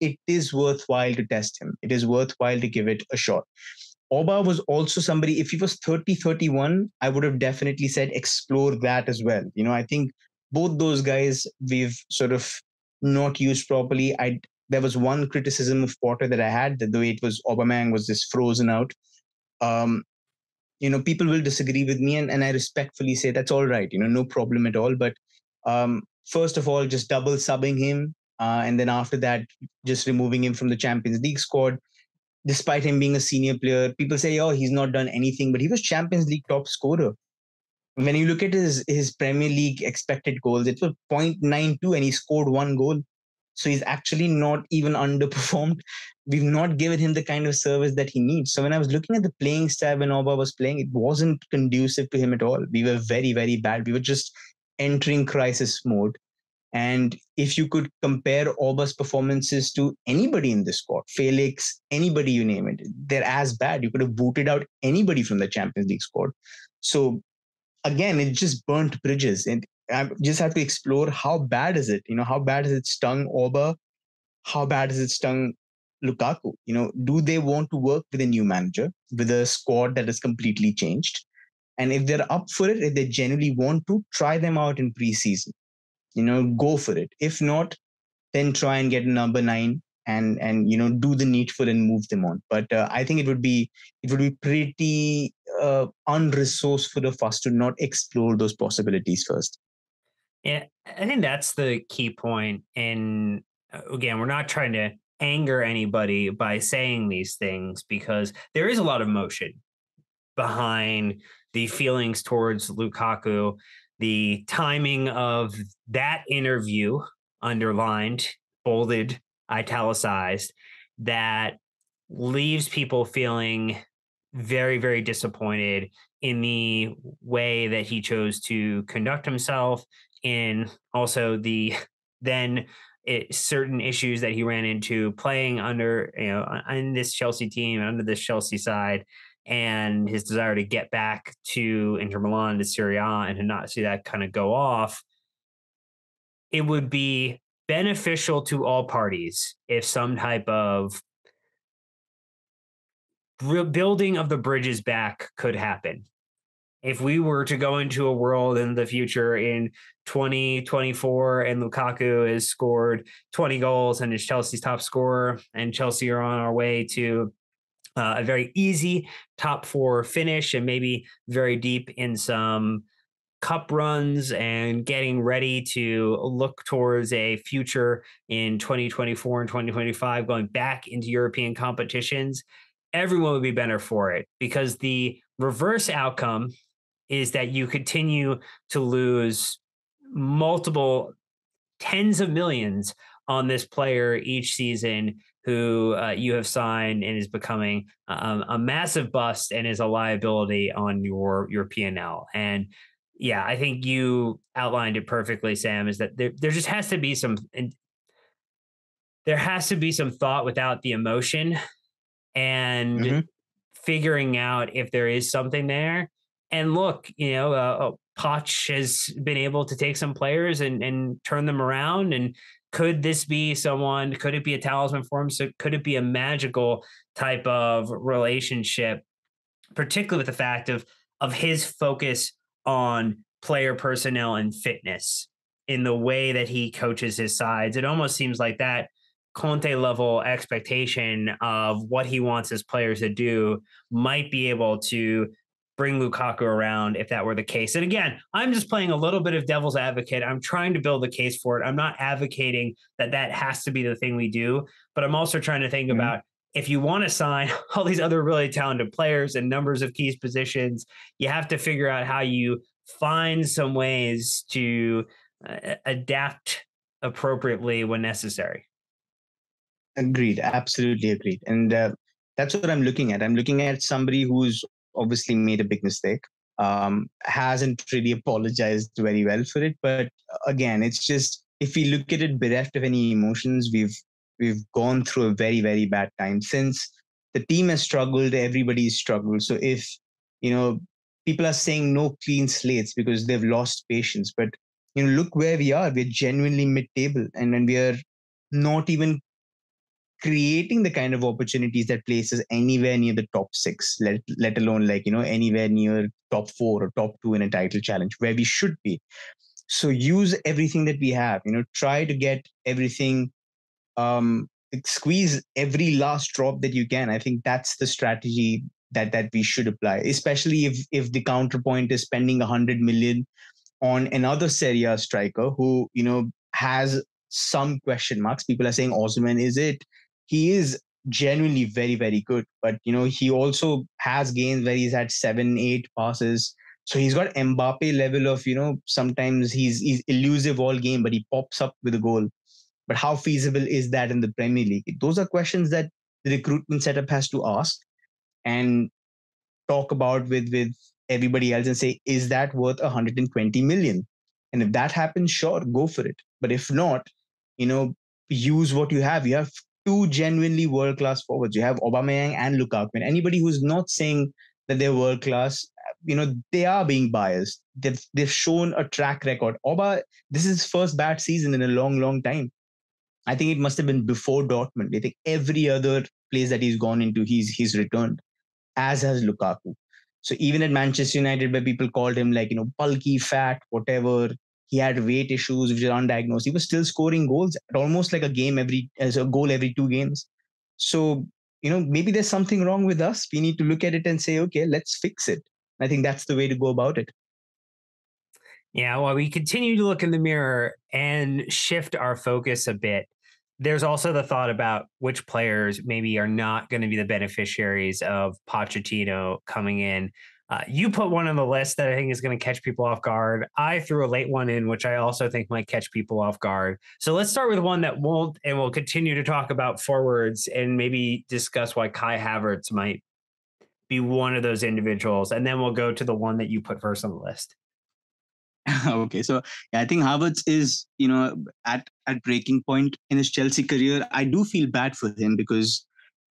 it is worthwhile to test him. It is worthwhile to give it a shot Auba was also somebody, if he was 30, 31, I would have definitely said explore that as well. You know, I think both those guys we've sort of not used properly. I there was one criticism of Potter that I had that the way it was Aubameyang was just frozen out. Um, you know, people will disagree with me, and, and I respectfully say that's all right. You know, no problem at all. But um, first of all, just double subbing him, uh, and then after that, just removing him from the Champions League squad despite him being a senior player. People say, oh, he's not done anything, but he was Champions League top scorer. When you look at his, his Premier League expected goals, it was 0.92 and he scored one goal. So he's actually not even [laughs] underperformed. We've not given him the kind of service that he needs. So when I was looking at the playing style when Auba was playing, it wasn't conducive to him at all. We were very, very bad. We were just entering crisis mode. And if you could compare Auba's performances to anybody in this squad, Felix, anybody you name it, they're as bad. You could have booted out anybody from the Champions League squad. So again, it just burnt bridges. And I just have to explore how bad is it? You know, how bad has it stung Auba? How bad has it stung Lukaku? You know, do they want to work with a new manager, with a squad that is completely changed? And if they're up for it, if they genuinely want to, try them out in preseason you know go for it if not then try and get number nine and and you know do the needful and move them on. But uh, I think it would be it would be pretty uh, unresourceful of us to not explore those possibilities first. Yeah, I think that's the key point. And uh, again, we're not trying to anger anybody by saying these things because there is a lot of emotion behind the feelings towards Lukaku, the timing of that interview underlined, bolded, italicized that leaves people feeling very, very disappointed in the way that he chose to conduct himself, in also the [laughs] then it, certain issues that he ran into playing under, you know, in this Chelsea team, and under this Chelsea side, and his desire to get back to Inter Milan to Serie A and to not see that kind of go off. It would be beneficial to all parties if some type of building of the bridges back could happen. If we were to go into a world in the future in 2024 and Lukaku has scored 20 goals and is Chelsea's top scorer, and Chelsea are on our way to uh, a very easy top four finish and maybe very deep in some cup runs and getting ready to look towards a future in 2024 and 2025 going back into European competitions, everyone would be better for it because the reverse outcome is that you continue to lose multiple tens of millions on this player each season who uh, you have signed and is becoming um, a massive bust and is a liability on your your P&L. And yeah, I think you outlined it perfectly, Sam. Is that there, there just has to be some, and there has to be some thought without the emotion, and mm-hmm. figuring out if there is something there. And look, you know, uh, uh, Poch has been able to take some players and and turn them around. And could this be someone? Could it be a talisman for him? So could it be a magical type of relationship, particularly with the fact of of his focus on player personnel and fitness in the way that he coaches his sides. It almost seems like that Conte level expectation of what he wants his players to do might be able to bring Lukaku around if that were the case. And again, I'm just playing a little bit of devil's advocate. I'm trying to build a case for it. I'm not advocating that that has to be the thing we do, but I'm also trying to think mm-hmm. about if you want to sign [laughs] all these other really talented players and numbers of keys positions, you have to figure out how you find some ways to uh, adapt appropriately when necessary. Agreed. Absolutely agreed. And uh, that's what I'm looking at. I'm looking at somebody who's obviously made a big mistake, um, hasn't really apologized very well for it. But uh, again, it's just if we look at it bereft of any emotions, we've we've gone through a very very bad time. Since the team has struggled everybody's struggled. So if you know people are saying no clean slates because they've lost patience but you know look where we are. We're genuinely mid-table and when we are not even creating the kind of opportunities that places anywhere near the top six let, let alone like you know anywhere near top four or top two in a title challenge where we should be so use everything that we have you know try to get everything um, squeeze every last drop that you can. I think that's the strategy that that we should apply, especially if if the counterpoint is spending a hundred million on another Serie A striker who you know has some question marks. People are saying Osimhen is it? He is genuinely very very good, but you know he also has games where he's had seven eight passes. So he's got Mbappe level of you know sometimes he's he's elusive all game, but he pops up with a goal. But how feasible is that in the Premier League? Those are questions that the recruitment setup has to ask and talk about with with everybody else and say, is that worth 120 million? And if that happens, sure, go for it. But if not, you know, use what you have. You have two genuinely world class forwards. You have Aubameyang and Lukaku. And anybody who's not saying that they're world class, you know, they are being biased. They've they've shown a track record. Auba, this is his first bad season in a long, long time. I think it must have been before Dortmund. I think every other place that he's gone into, he's he's returned, as has Lukaku. So even at Manchester United, where people called him like you know bulky, fat, whatever, he had weight issues which are undiagnosed. He was still scoring goals almost like a game every as a goal every two games. So you know maybe there's something wrong with us. We need to look at it and say, okay, let's fix it. I think that's the way to go about it. Yeah, well, we continue to look in the mirror and shift our focus a bit. There's also the thought about which players maybe are not going to be the beneficiaries of Pochettino coming in. Uh, you put one on the list that I think is going to catch people off guard. I threw a late one in, which I also think might catch people off guard. So let's start with one that won't, and we'll continue to talk about forwards and maybe discuss why Kai Havertz might be one of those individuals. And then we'll go to the one that you put first on the list. [laughs] okay, so yeah, I think Havertz is, you know, at at breaking point in his Chelsea career. I do feel bad for him because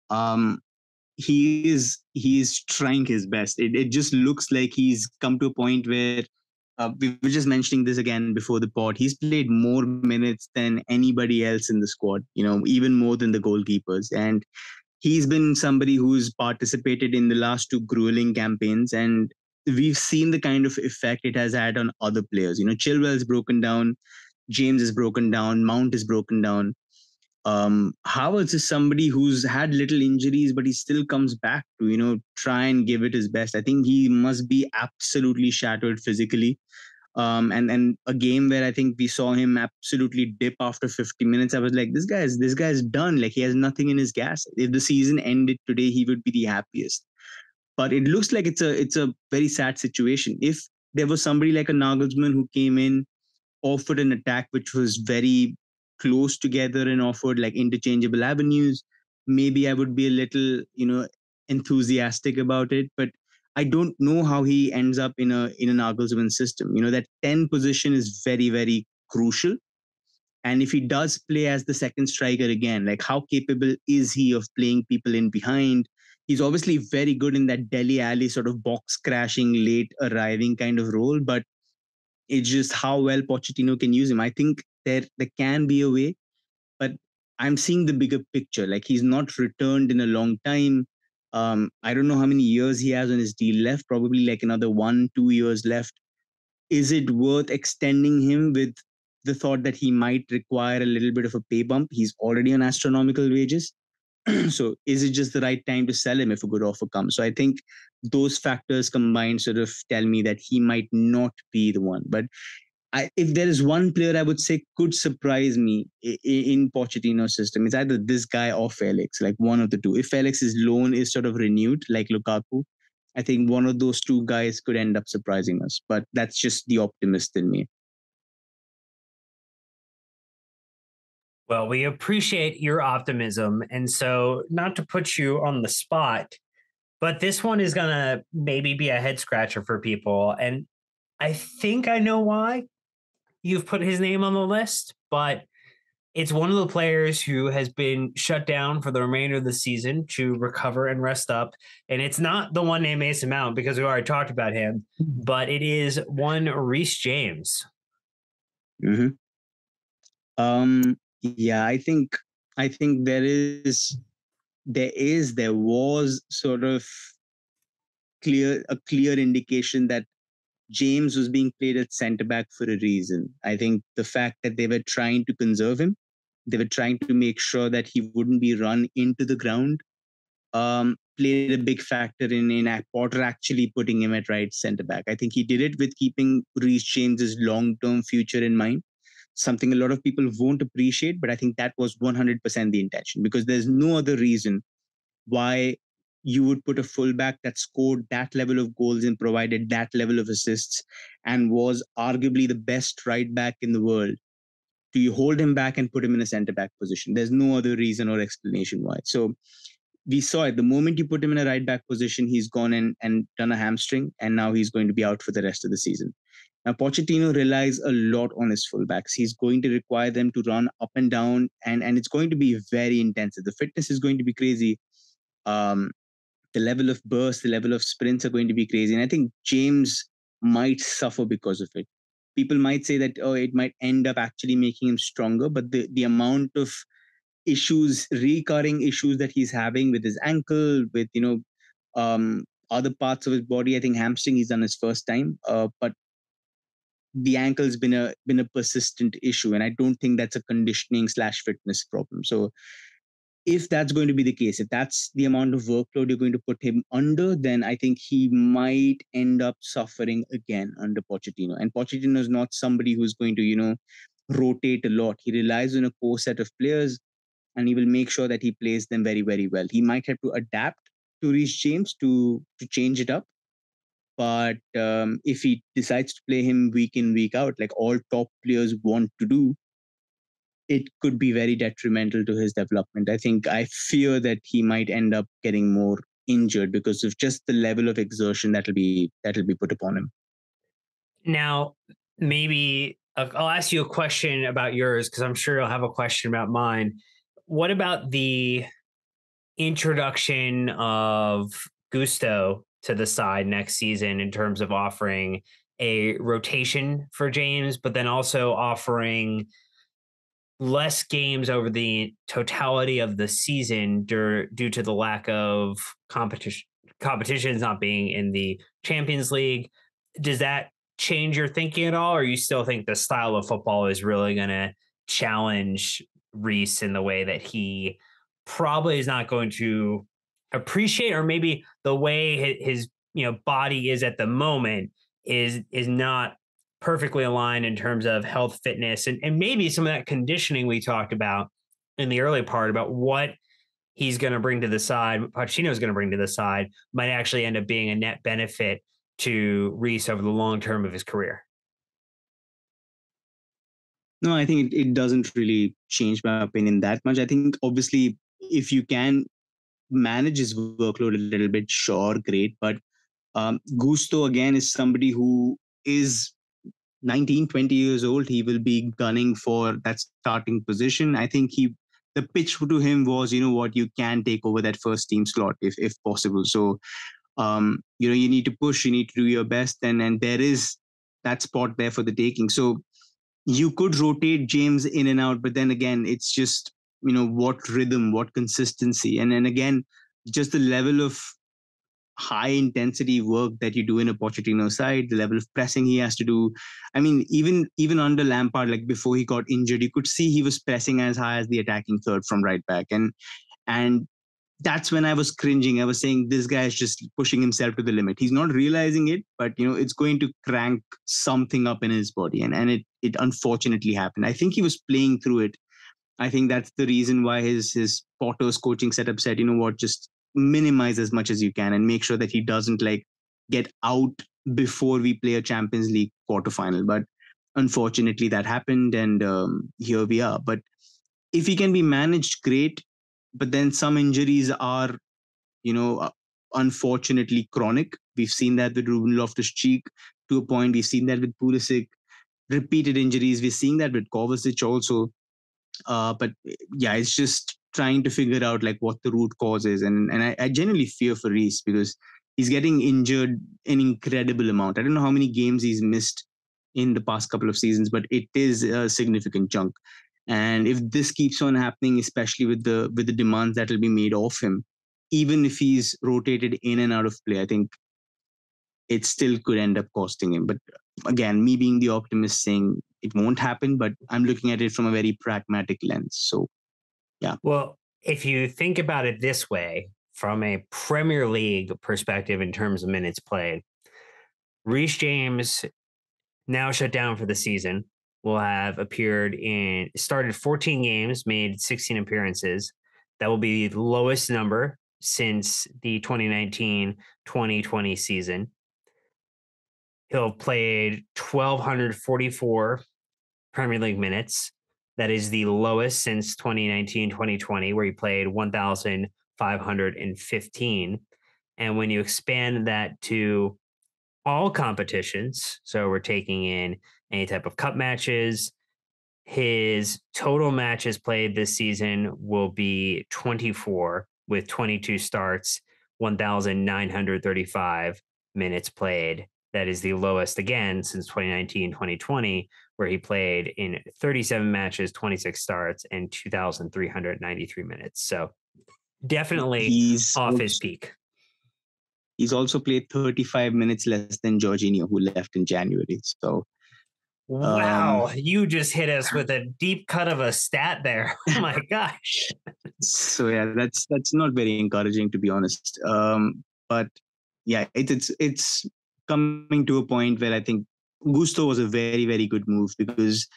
um he is he is trying his best. It it just looks like he's come to a point where uh, we were just mentioning this again before the pod. He's played more minutes than anybody else in the squad. You know, even more than the goalkeepers, and he's been somebody who's participated in the last two grueling campaigns, and we've seen the kind of effect it has had on other players. You know, Chilwell's broken down, James is broken down, Mount is broken down um, Havertz is somebody who's had little injuries, but he still comes back to you know try and give it his best. I think he must be absolutely shattered physically. Um, and and a game where I think we saw him absolutely dip after 50 minutes. I was like, this guy is this guy is done. Like he has nothing in his gas. If the season ended today, he would be the happiest. But it looks like it's a it's a very sad situation. If there was somebody like a Nagelsmann who came in, offered an attack which was very close together and offered like interchangeable avenues, maybe I would be a little, you know, enthusiastic about it. But I don't know how he ends up in a in an Nagelsmann system. You know, that 10 position is very, very crucial. And if he does play as the second striker again, like how capable is he of playing people in behind? He's obviously very good in that Dele Alli sort of box crashing, late arriving kind of role, but it's just how well Pochettino can use him. I think there there can be a way, but I'm seeing the bigger picture. Like he's not returned in a long time. Um, I don't know how many years he has on his deal left. Probably like another one, two years left. Is it worth extending him with the thought that he might require a little bit of a pay bump? He's already on astronomical wages. [clears throat] so is it just the right time to sell him if a good offer comes? So I think those factors combined sort of tell me that he might not be the one. But I, if there is one player I would say could surprise me in, in Pochettino's system, it's either this guy or Felix, like one of the two. If Felix's loan is sort of renewed, like Lukaku, I think one of those two guys could end up surprising us. But that's just the optimist in me. Well, we appreciate your optimism. And so, not to put you on the spot, but this one is going to maybe be a head scratcher for people. And I think I know why you've put his name on the list, but it's one of the players who has been shut down for the remainder of the season to recover and rest up. And it's not the one named Mason Mount because we already talked about him, mm-hmm. but it is one Reece James. Mm-hmm. Um, yeah, I think I think there is there is there was sort of clear a clear indication that James was being played at centre back for a reason. I think the fact that they were trying to conserve him, they were trying to make sure that he wouldn't be run into the ground, um, played a big factor in in Potter actually putting him at right centre back. I think he did it with keeping Reece James's long term future in mind. Something a lot of people won't appreciate, but I think that was 100% the intention because there's no other reason why you would put a fullback that scored that level of goals and provided that level of assists and was arguably the best right back in the world. Do you hold him back and put him in a centre back position? There's no other reason or explanation why. So we saw it. The moment you put him in a right back position, he's gone in and done a hamstring, and now he's going to be out for the rest of the season. Now, Pochettino relies a lot on his fullbacks. He's going to require them to run up and down, and, and it's going to be very intensive. The fitness is going to be crazy. Um, the level of bursts, the level of sprints are going to be crazy. And I think James might suffer because of it. People might say that, oh, it might end up actually making him stronger, but the, the amount of issues, recurring issues that he's having with his ankle, with, you know, um, other parts of his body, I think hamstring he's done his first time. Uh, but the ankle's been a been a persistent issue, and I don't think that's a conditioning slash fitness problem. So if that's going to be the case, if that's the amount of workload you're going to put him under, then I think he might end up suffering again under Pochettino. And Pochettino is not somebody who's going to, you know, rotate a lot. He relies on a core set of players and he will make sure that he plays them very, very well. He might have to adapt to Reece James to to change it up. But um, if he decides to play him week in, week out, like all top players want to do, it could be very detrimental to his development. I think I fear that he might end up getting more injured because of just the level of exertion that'll be that'll be put upon him. Now, maybe uh, I'll ask you a question about yours because I'm sure you'll have a question about mine. What about the introduction of Gusto to the side next season in terms of offering a rotation for James, but then also offering less games over the totality of the season due, due to the lack of competition competitions not being in the Champions League. Does that change your thinking at all, or you still think the style of football is really going to challenge Reece in the way that he probably is not going to appreciate, or maybe the way his you know body is at the moment is is not perfectly aligned in terms of health, fitness, and, and maybe some of that conditioning we talked about in the early part about what he's going to bring to the side, Pochettino is going to bring to the side, might actually end up being a net benefit to Reece over the long term of his career. No, I think it, it doesn't really change my opinion that much. I think obviously if you can manage his workload a little bit, sure, great. But um, Gusto again is somebody who is 19, 20 years old, he will be gunning for that starting position. I think he the pitch to him was, you know what, you can take over that first team slot if if possible. So um, you know, you need to push, you need to do your best, and and there is that spot there for the taking. So you could rotate James in and out, but then again, it's just you know what rhythm, what consistency, and then again, just the level of high intensity work that you do in a Pochettino side, the level of pressing he has to do. I mean, even even under Lampard, like before he got injured, you could see he was pressing as high as the attacking third from right back, and and that's when I was cringing. I was saying this guy is just pushing himself to the limit. He's not realizing it, but you know, it's going to crank something up in his body, and and it it unfortunately happened. I think he was playing through it. I think that's the reason why his his Potter's coaching setup said, you know what, just minimize as much as you can and make sure that he doesn't like get out before we play a Champions League quarterfinal. But unfortunately, that happened, and um, here we are. But if he can be managed, great. But then some injuries are, you know, uh, unfortunately chronic. We've seen that with Ruben Loftus-Cheek to a point. We've seen that with Pulisic. Repeated injuries. We're seeing that with Kovacic also. Uh, but yeah, it's just trying to figure out like what the root cause is. And and I, I genuinely fear for Reece because he's getting injured an incredible amount. I don't know how many games he's missed in the past couple of seasons, but it is a significant chunk. And if this keeps on happening, especially with the with the demands that will be made of him, even if he's rotated in and out of play, I think it still could end up costing him. But again, me being the optimist saying it won't happen, but I'm looking at it from a very pragmatic lens. So yeah. Well, if you think about it this way, from a Premier League perspective in terms of minutes played, Reece James now shut down for the season will have appeared in started 14 games, made 16 appearances. That will be the lowest number since the 2019-2020 season. He'll have played 1244 Premier League minutes. That is the lowest since 2019 2020, where he played 1,515. And when you expand that to all competitions, so we're taking in any type of cup matches, his total matches played this season will be 24 with 22 starts, 1,935 minutes played. That is the lowest again since 2019 2020, where he played in 37 matches, 26 starts, and 2,393 minutes. So definitely he's off also, his peak. He's also played 35 minutes less than Jorginho, who left in January. So Wow, um, you just hit us with a deep cut of a stat there. [laughs] Oh my gosh. so yeah, that's that's not very encouraging to be honest. Um, but yeah, it, it's it's coming to a point where I think Gusto was a very very good move because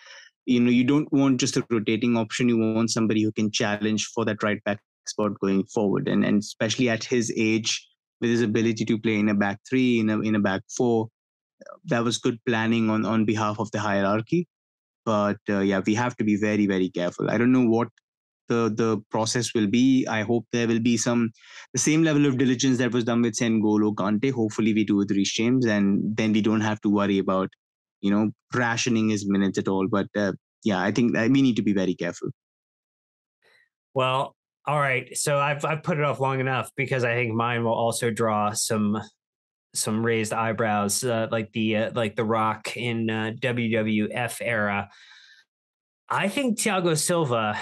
you know you don't want just a rotating option. You want somebody who can challenge for that right back spot going forward, and and especially at his age with his ability to play in a back three, in a in a back four that was good planning on on behalf of the hierarchy. But uh, yeah we have to be very very careful. I don't know what the the process will be. I hope there will be some the same level of diligence that was done with N'Golo Kante. Hopefully we do with Reece James and then we don't have to worry about you know rationing his minutes at all. But uh, yeah i think we need to be very careful. Well all right. So i've i've put it off long enough because i think mine will also draw some some raised eyebrows, uh, like the uh, like the Rock in uh, WWF era. I think Thiago Silva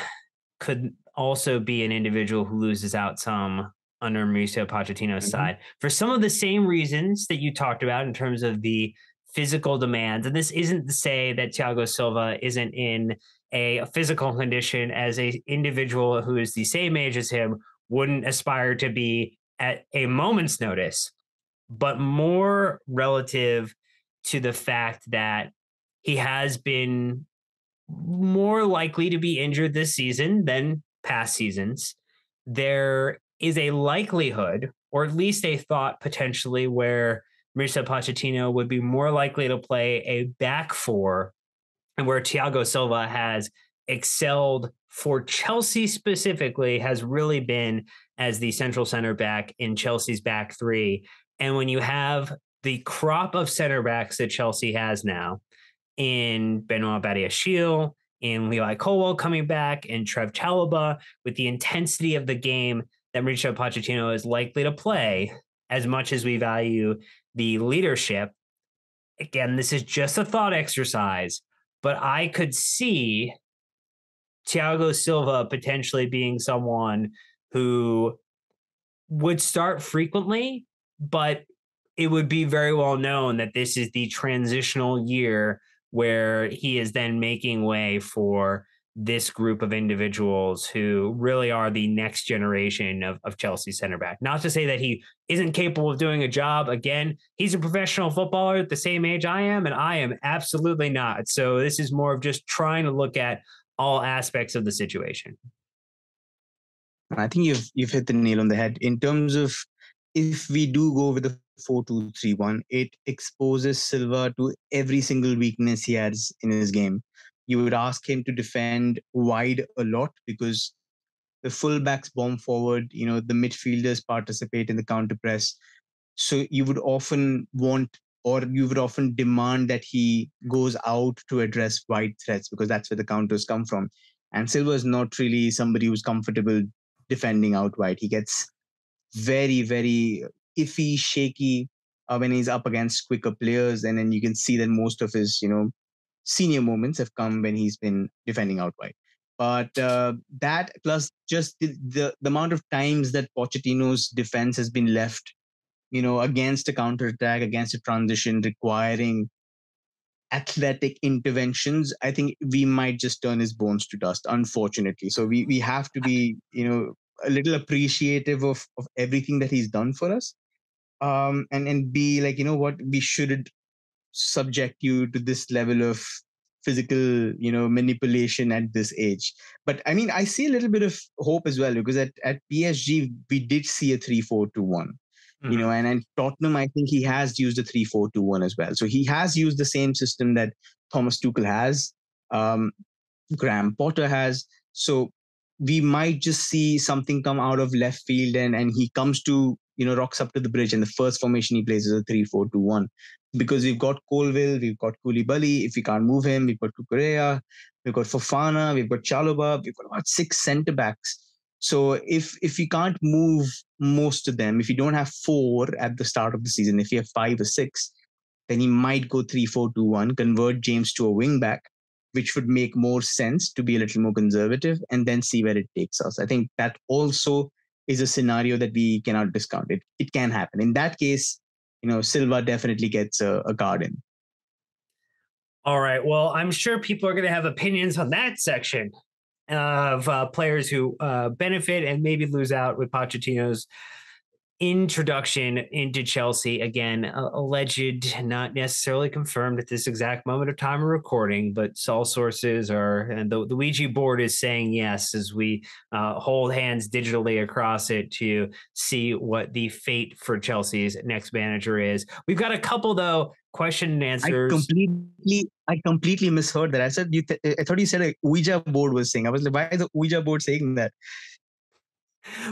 could also be an individual who loses out some under Mauricio Pochettino's mm-hmm. side for some of the same reasons that you talked about in terms of the physical demands. And this isn't to say that Thiago Silva isn't in a physical condition as a individual who is the same age as him wouldn't aspire to be at a moment's notice but more relative to the fact that he has been more likely to be injured this season than past seasons. There is a likelihood, or at least a thought potentially, where Mauricio Pochettino would be more likely to play a back four, and where Thiago Silva has excelled for Chelsea specifically, has really been as the central center back in Chelsea's back three. And when you have the crop of center backs that Chelsea has now in Benoit Badiashile, in Levi Colwill coming back, and Trev Chalobah, with the intensity of the game that Mauricio Pochettino is likely to play, as much as we value the leadership, again, this is just a thought exercise, but I could see Thiago Silva potentially being someone who would start frequently but it would be very well known that this is the transitional year where he is then making way for this group of individuals who really are the next generation of, of Chelsea center back. Not to say that he isn't capable of doing a job. Again, he's a professional footballer at the same age I am, and I am absolutely not. So this is more of just trying to look at all aspects of the situation. I think you've you've hit the nail on the head in terms of if we do go with the 4-2-3-1, it exposes Silva to every single weakness he has in his game. You would ask him to defend wide a lot because the fullbacks bomb forward, you know, the midfielders participate in the counter press. So you would often want or you would often demand that he goes out to address wide threats because that's where the counters come from. And Silva is not really somebody who's comfortable defending out wide. He gets very, very iffy, shaky uh, when he's up against quicker players. And then you can see that most of his, you know, senior moments have come when he's been defending out wide. But uh, that plus just the, the, the amount of times that Pochettino's defense has been left, you know, against a counter attack, against a transition requiring athletic interventions, I think we might just turn his bones to dust, unfortunately. So we we have to be, you know, a little appreciative of of everything that he's done for us um and and be like you know what we shouldn't subject you to this level of physical you know manipulation at this age. But i mean i see a little bit of hope as well because at, at psg we did see a 3-4-2-1 mm-hmm. you know and, and tottenham i think he has used a 3-4-2-1 as well. So he has used the same system that thomas tuchel has um graham potter has. So we might just see something come out of left field and and he comes to you know rocks up to the bridge and the first formation he plays is a 3-4-2-1 because we've got Colwill, we've got Koulibaly. If we can't move him, we've got Cucurella, we've got Fofana, we've got Chalobah, we've got about six centre backs. So if if we can't move most of them, if you don't have four at the start of the season, if you have five or six, then he might go 3-4-2-1, convert James to a wing back, which would make more sense to be a little more conservative and then see where it takes us. I think that also is a scenario that we cannot discount. It it can happen. In that case, you know, Silva definitely gets a, a garden. All right. Well, I'm sure people are going to have opinions on that section of uh, players who uh, benefit and maybe lose out with Pochettino's introduction into Chelsea. Again, alleged, not necessarily confirmed at this exact moment of time of recording, but all sources are, and the, the Ouija board is saying yes as we uh, hold hands digitally across it to see what the fate for Chelsea's next manager is. We've got a couple, though, question and answers. I completely, I completely misheard that. I said you. Th- I thought you said a Ouija board was saying. I was like, why is the Ouija board saying that?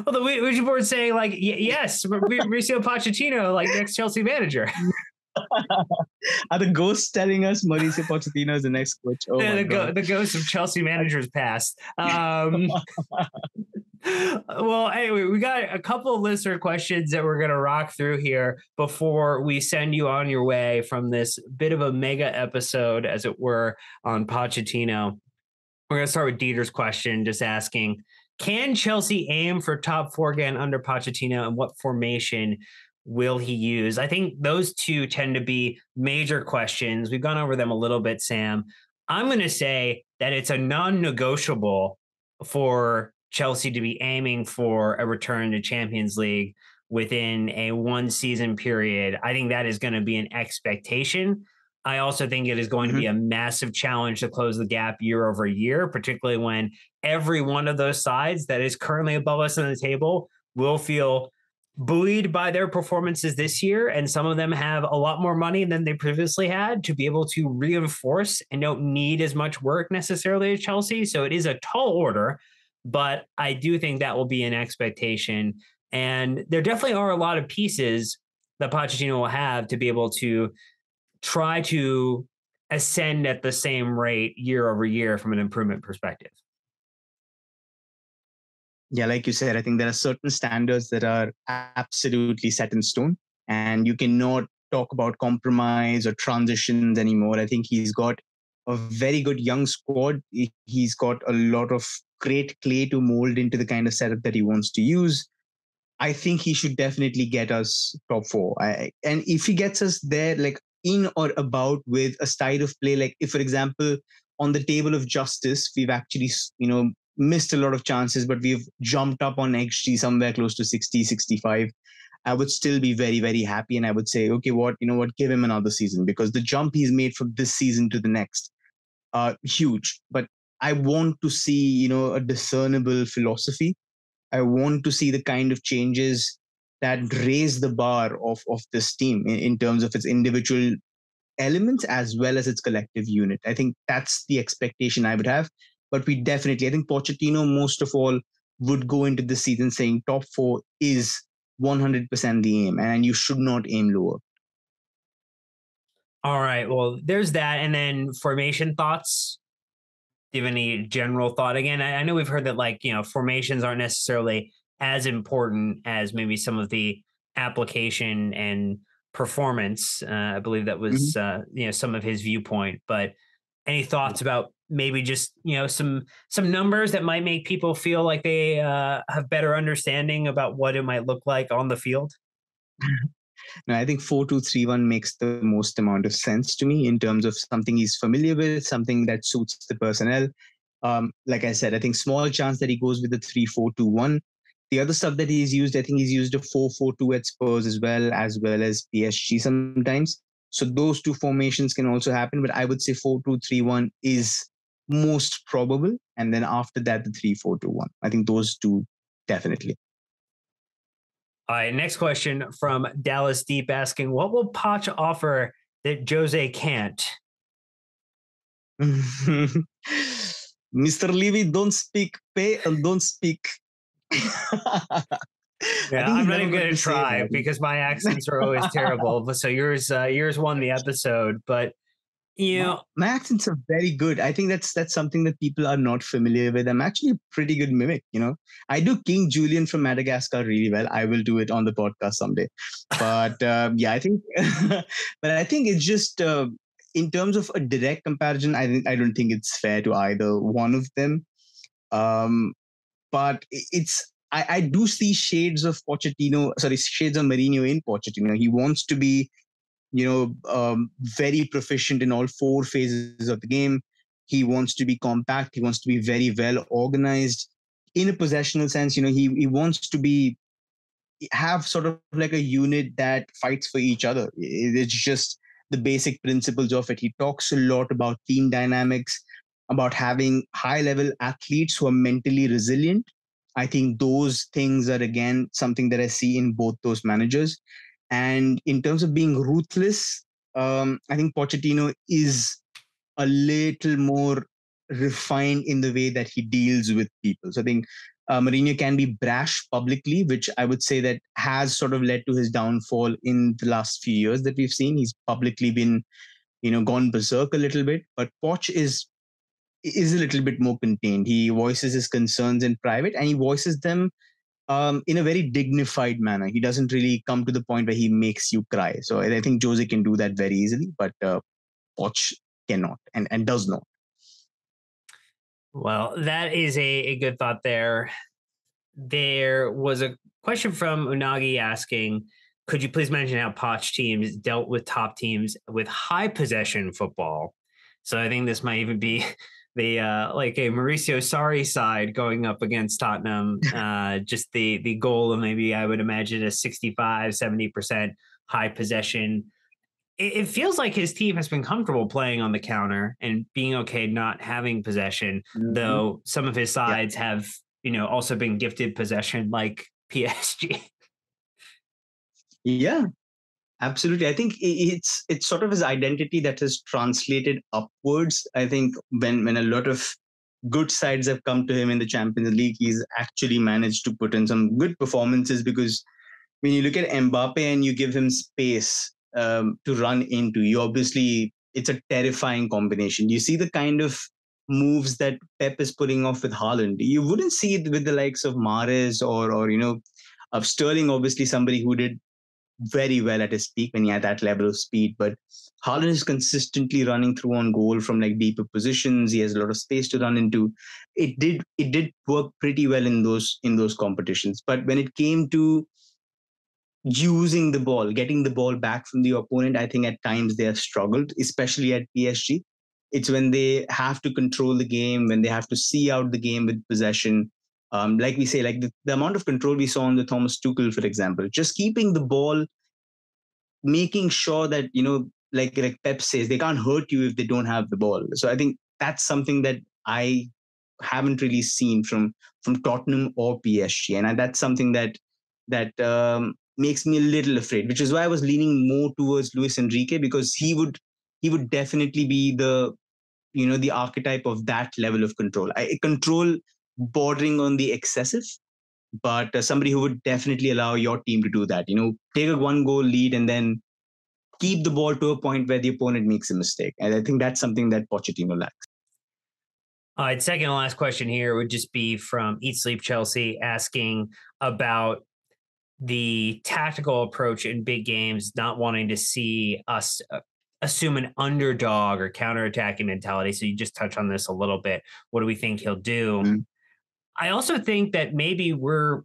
Well, the Ouija board saying like yes, Mauricio Pochettino, like next Chelsea manager. [laughs] Are the ghosts telling us Mauricio Pochettino is the next coach? Oh the, the, go, the ghost of Chelsea managers past. Um, [laughs] well, anyway, we got a couple of listener questions that we're going to rock through here before we send you on your way from this bit of a mega episode, as it were, on Pochettino. We're going to start with Dieter's question, just asking Can Chelsea aim for top four again under Pochettino, and what formation will he use? I think those two tend to be major questions. We've gone over them a little bit, Sam. I'm going to say that it's a non negotiable for Chelsea to be aiming for a return to Champions League within a one season period. I think that is going to be an expectation. I also think it is going mm-hmm. to be mm-hmm. a massive challenge to close the gap year over year, particularly when every one of those sides that is currently above us on the table will feel buoyed by their performances this year. And some of them have a lot more money than they previously had to be able to reinforce and don't need as much work necessarily as Chelsea. So it is a tall order, but I do think that will be an expectation. And there definitely are a lot of pieces that Pochettino will have to be able to try to ascend at the same rate year over year from an improvement perspective. Yeah, like you said, I think there are certain standards that are absolutely set in stone, and you cannot talk about compromise or transitions anymore. I think he's got a very good young squad. He's got a lot of great clay to mold into the kind of setup that he wants to use. I think he should definitely get us top four. I, and if he gets us there, like in or about with a style of play, like if, for example, on the table of justice, we've actually, you know, missed a lot of chances, but we've jumped up on XG somewhere close to 60, 65. I would still be very, very happy. And I would say, okay, what, you know what, give him another season because the jump he's made from this season to the next, uh, huge. But I want to see, you know, a discernible philosophy. I want to see the kind of changes that raise the bar of, of this team in, in terms of its individual elements as well as its collective unit. I think that's the expectation I would have. But we definitely, I think Pochettino, most of all, would go into the season saying top four is 100% the aim, and you should not aim lower. All right. Well, there's that. And then formation thoughts do you have any general thought again I, I, know we've heard that like you know formations aren't necessarily as important as maybe some of the application and performance uh, i believe that was mm-hmm. uh, you know some of his viewpoint but any thoughts about maybe just you know some some numbers that might make people feel like they uh, have better understanding about what it might look like on the field [laughs] No, I think 4231 makes the most amount of sense to me in terms of something he's familiar with, something that suits the personnel. Um, like I said, I think small chance that he goes with the 3421. The other stuff that he's used, I think he's used a 442 at Spurs as well, as well as PSG sometimes. So those two formations can also happen, but I would say 4231 is most probable. And then after that, the 3421. I think those two definitely. All right, next question from Dallas Deep asking, what will Poch offer that Jose can't? [laughs] Mr. Levy, don't speak pay and don't speak. Yeah, I'm not even going to try because my accents are always terrible. But So yours, uh, yours won the episode, but you know, my, my, accents are very good. I think that's that's something that people are not familiar with. I'm actually a pretty good mimic. You know, I do King Julien from Madagascar really well. I will do it on the podcast someday. But [laughs] um, yeah, I think, [laughs] but I think it's just uh, in terms of a direct comparison. I think I don't think it's fair to either one of them. Um, but it's I, I do see shades of Pochettino, sorry, shades of Mourinho in Pochettino. He wants to be you know, um, very proficient in all four phases of the game. He wants to be compact. He wants to be very well organized. In a possessional sense, you know, he he wants to be have sort of like a unit that fights for each other. It's just the basic principles of it. He talks a lot about team dynamics, about having high level athletes who are mentally resilient. I think those things are again something that I see in both those managers. And in terms of being ruthless, um, I think Pochettino is a little more refined in the way that he deals with people. So I think uh, Mourinho can be brash publicly, which I would say that has sort of led to his downfall in the last few years that we've seen. He's publicly been, you know, gone berserk a little bit. But Poch is is a little bit more contained. He voices his concerns in private, and he voices them um, in a very dignified manner. He doesn't really come to the point where he makes you cry. So I think Jose can do that very easily, but uh, Poch cannot and, and does not. Well, that is a, a good thought there. There was a question from Unagi asking, could you please mention how Poch teams dealt with top teams with high possession football? So I think this might even be the uh, like a Maurizio Sarri side going up against Tottenham. [laughs] Uh, just the the goal of maybe I would imagine a 65, 70% high possession it, feels like his team has been comfortable playing on the counter and being okay not having possession, mm-hmm. though some of his sides yeah. have, you know, also been gifted possession like [laughs] PSG. Yeah, absolutely. I think it's it's sort of his identity that has translated upwards. I think when when a lot of good sides have come to him in the Champions League, he's actually managed to put in some good performances because when you look at Mbappe and you give him space, um, to run into. You obviously, it's a terrifying combination. You see the kind of moves that Pep is putting off with Haaland. You wouldn't see it with the likes of Mahrez or, or you know, of Sterling. Obviously, somebody who did very well at his peak when he had that level of speed. But Haaland is consistently running through on goal from like deeper positions. He has a lot of space to run into. It did it did work pretty well in those in those competitions. But when it came to using the ball, getting the ball back from the opponent, I think at times they have struggled, especially at PSG. It's when they have to control the game, when they have to see out the game with possession. Um, like we say, like the, the amount of control we saw on the Thomas Tuchel, for example, just keeping the ball, making sure that, you know, like, like Pep says, they can't hurt you if they don't have the ball. So I think that's something that I haven't really seen from from Tottenham or PSG, and that's something that that um, makes me a little afraid, which is why I was leaning more towards Luis Enrique because he would he would definitely be the you know the archetype of that level of control. I control bordering on the excessive, but uh, somebody who would definitely allow your team to do that. You know, take a one goal lead and then keep the ball to a point where the opponent makes a mistake. And I think that's something that Pochettino lacks. All right, second and last question here would just be from Eat Sleep Chelsea asking about the tactical approach in big games, not wanting to see us uh, assume an underdog or counterattacking mentality. So you just touch on this a little bit. What do we think he'll do? Mm-hmm. I also think that maybe we're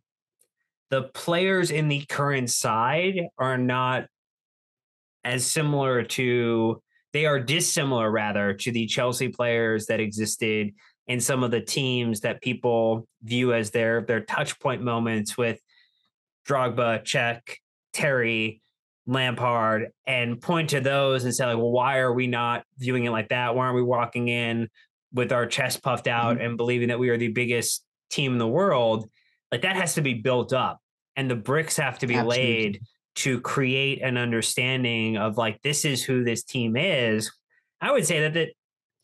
the players in the current side are not as similar to they are dissimilar rather to the Chelsea players that existed in some of the teams that people view as their their touch point moments with Drogba, Cech, Terry, Lampard, and point to those and say, like, well, why are we not viewing it like that? Why aren't we walking in with our chest puffed out mm-hmm. and believing that we are the biggest team in the world? Like that has to be built up, and the bricks have to be Absolutely. laid to create an understanding of like this is who this team is. I would say that that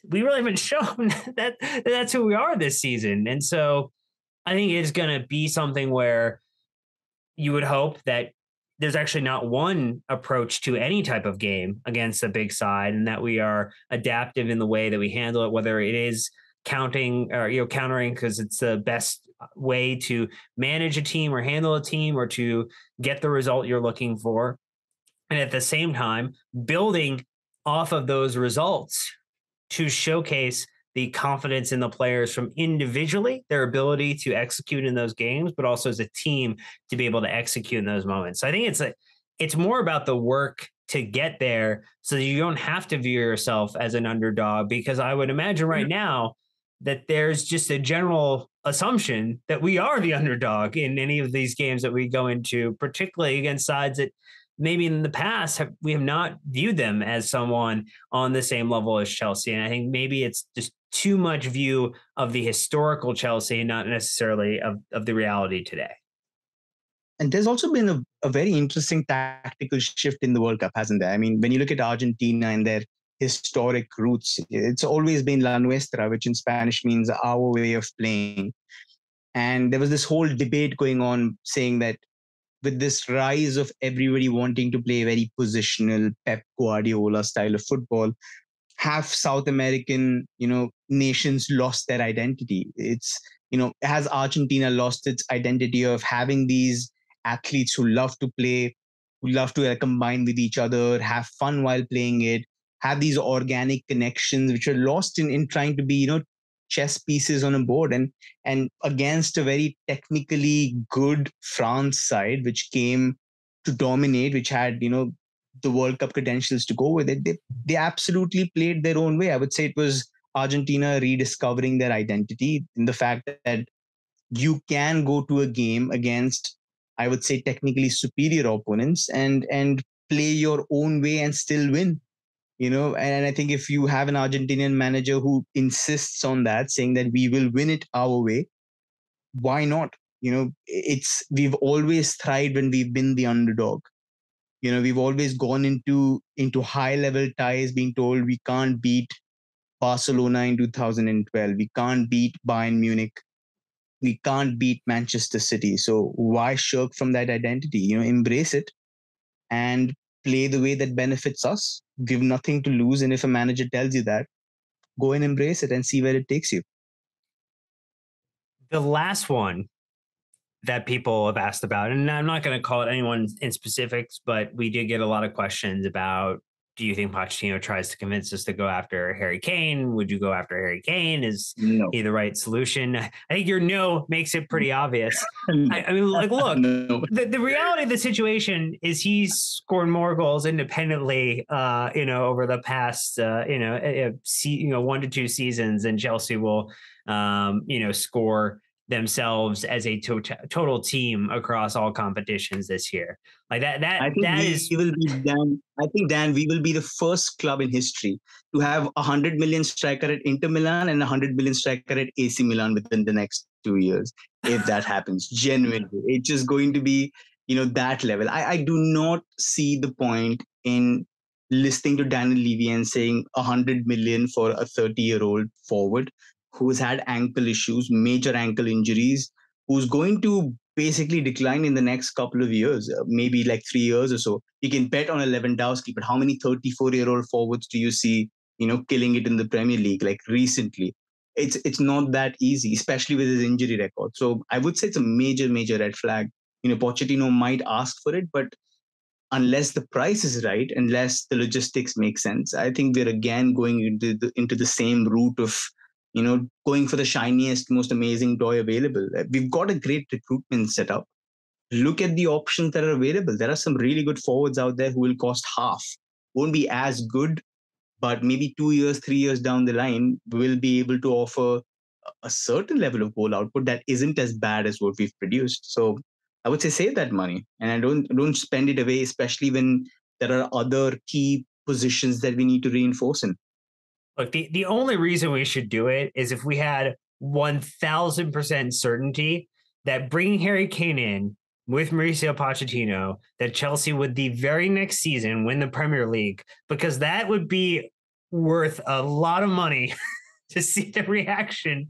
we really haven't [laughs] shown that, that that's who we are this season, and so I think it's going to be something where you would hope that there's actually not one approach to any type of game against a big side and that we are adaptive in the way that we handle it whether it is counting or you know countering because it's the best way to manage a team or handle a team or to get the result you're looking for and at the same time building off of those results to showcase the confidence in the players from individually, their ability to execute in those games, but also as a team to be able to execute in those moments. So I think it's a, it's more about the work to get there so that you don't have to view yourself as an underdog because i would imagine mm-hmm. right now that there's just a general assumption that we are the [laughs] underdog in any of these games that we go into particularly against sides that maybe in the past have, we have not viewed them as someone on the same level as chelsea and i think maybe it's just too much view of the historical chelsea not necessarily of, of the reality today and there's also been a, a very interesting tactical shift in the World Cup, hasn't there? I mean, when you look at Argentina and their historic roots, it's always been La Nuestra, which in Spanish means our way of playing. And there was this whole debate going on saying that with this rise of everybody wanting to play a very positional Pep Guardiola style of football, have South American, you know, nations lost their identity? It's, you know, has Argentina lost its identity of having these athletes who love to play, who love to uh, combine with each other, have fun while playing it, have these organic connections which are lost in, in trying to be, you know, chess pieces on a board and and against a very technically good France side which came to dominate which had you know the World Cup credentials to go with it they they absolutely played their own way I would say it was Argentina rediscovering their identity in the fact that you can go to a game against I would say technically superior opponents and and play your own way and still win. You know, and I think if you have an Argentinian manager who insists on that, saying that we will win it our way, why not? You know, it's we've always thrived when we've been the underdog. You know, we've always gone into into high level ties, being told we can't beat Barcelona in 2012, we can't beat Bayern Munich we can't beat Manchester City. So why shirk from that identity? You know, embrace it and play the way that benefits us. Give nothing to lose. And if a manager tells you that, go and embrace it and see where it takes you. The last one that people have asked about, and I'm not going to call it anyone in specifics, but we did get a lot of questions about do you think Pochettino tries to convince us to go after Harry Kane? Would you go after Harry Kane? Is no. he the right solution? I think your no makes it pretty obvious. I, I, mean, like, look, no. the, the reality of the situation is he's scored more goals independently, uh, you know, over the past, uh, you know, uh, you know, one to two seasons, and Chelsea will, um, you know, score themselves as a to- total team across all competitions this year. Like that, that, I think that we, is... will be Dan. I think Dan, we will be the first club in history to have a hundred million striker at Inter Milan and a hundred million striker at AC Milan within the next two years. If that [laughs] happens, genuinely, it's just going to be, you know, that level. I, I do not see the point in listening to Daniel Levy and saying a hundred million for a 30 year old forward who's had ankle issues, major ankle injuries, who's going to basically decline in the next couple of years, uh, maybe like three years or so. You can bet on a Lewandowski, but how many 34 year old forwards do you see, you know, killing it in the Premier League like recently? It's it's not that easy, especially with his injury record. So I would say it's a major, major red flag. You know, Pochettino might ask for it, but unless the price is right, unless the logistics make sense, I think we're again going into the into the same route of you know, going for the shiniest, most amazing toy available. Uh, we've got a great recruitment setup. Look at the options that are available. There are some really good forwards out there who will cost half. Won't be as good, but maybe two years, three years down the line, will be able to offer a certain level of goal output that isn't as bad as what we've produced. So I would say save that money and I don't don't spend it away, especially when there are other key positions that we need to reinforce in. Look, the, the only reason we should do it is if we had 1000% certainty that bringing Harry Kane in with Mauricio Pochettino, that Chelsea would the very next season win the Premier League, because that would be worth a lot of money [laughs] to see the reaction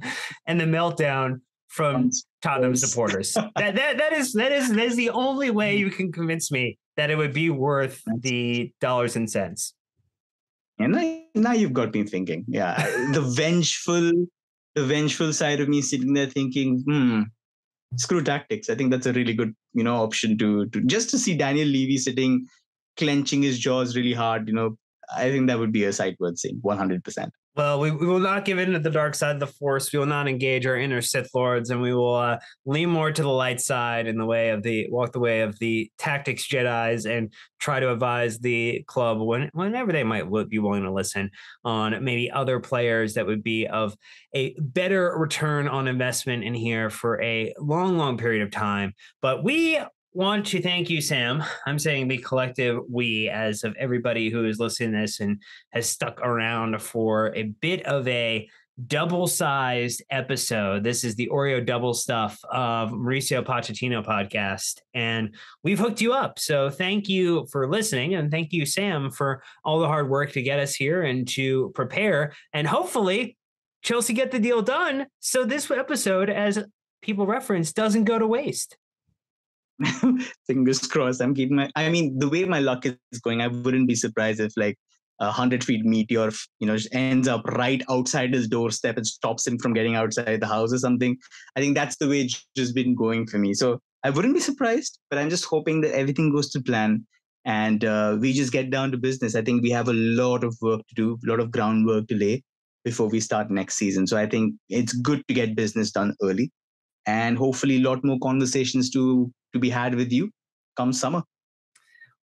and the meltdown from Tottenham supporters. [laughs] that, that that is that is that is the only way mm. you can convince me that it would be worth the dollars and cents. And now, now you've got me thinking. Yeah, the [laughs] vengeful, the vengeful side of me sitting there thinking, hmm, screw tactics. I think that's a really good, you know, option to to just to see Daniel Levy sitting, clenching his jaws really hard. You know, I think that would be a sight worth seeing, one hundred percent. Well, we, we will not give in to the dark side of the force. We will not engage our inner Sith lords, and we will uh, lean more to the light side in the way of the walk the way of the tactics Jedi's, and try to advise the club when, whenever they might be willing to listen on maybe other players that would be of a better return on investment in here for a long, long period of time. But we want to thank you, Sam. I'm saying the collective we, as of everybody who is listening to this and has stuck around for a bit of a double sized episode. This is the Oreo double stuff of Mauricio Pochettino podcast. And we've hooked you up. So thank you for listening. And thank you, Sam, for all the hard work to get us here and to prepare. And hopefully, Chelsea get the deal done. So this episode, as people reference, doesn't go to waste. [laughs] fingers crossed. I'm keeping my. I mean, the way my luck is going, I wouldn't be surprised if like a hundred feet meteor, you know, ends up right outside his doorstep and stops him from getting outside the house or something. I think that's the way it's just been going for me. So I wouldn't be surprised, but I'm just hoping that everything goes to plan and uh, we just get down to business. I think we have a lot of work to do, a lot of groundwork to lay before we start next season. So I think it's good to get business done early and hopefully a lot more conversations to to be had with you come summer.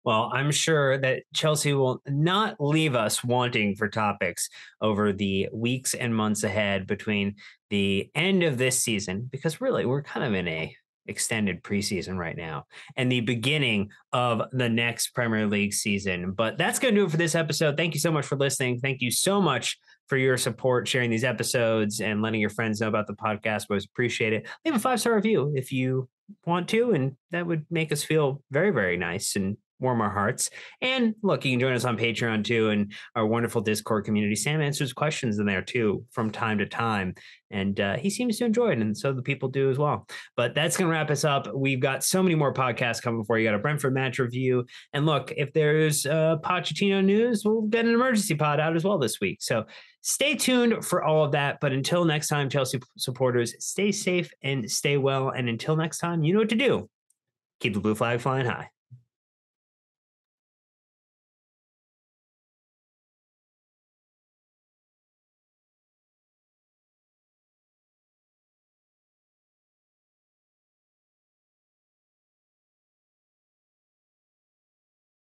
Well, I'm sure that Chelsea will not leave us wanting for topics over the weeks and months ahead between the end of this season, because really we're kind of in a extended preseason right now and the beginning of the next Premier League season. But that's going to do it for this episode. Thank you so much for listening. Thank you so much for your support, sharing these episodes, and letting your friends know about the podcast. Was appreciate it. Leave a five star review if you want to, and that would make us feel very, very nice and warm our hearts. And look, you can join us on Patreon too, and our wonderful Discord community. Sam answers questions in there too from time to time, and uh, he seems to enjoy it, and so the people do as well. But that's going to wrap us up. We've got so many more podcasts coming for you. Got a Brentford match review, and look, if there's uh, Pochettino news, we'll get an emergency pod out as well this week. So stay tuned for all of that. But until next time, Chelsea supporters, stay safe and stay well. And until next time, you know what to do. Keep the blue flag flying high.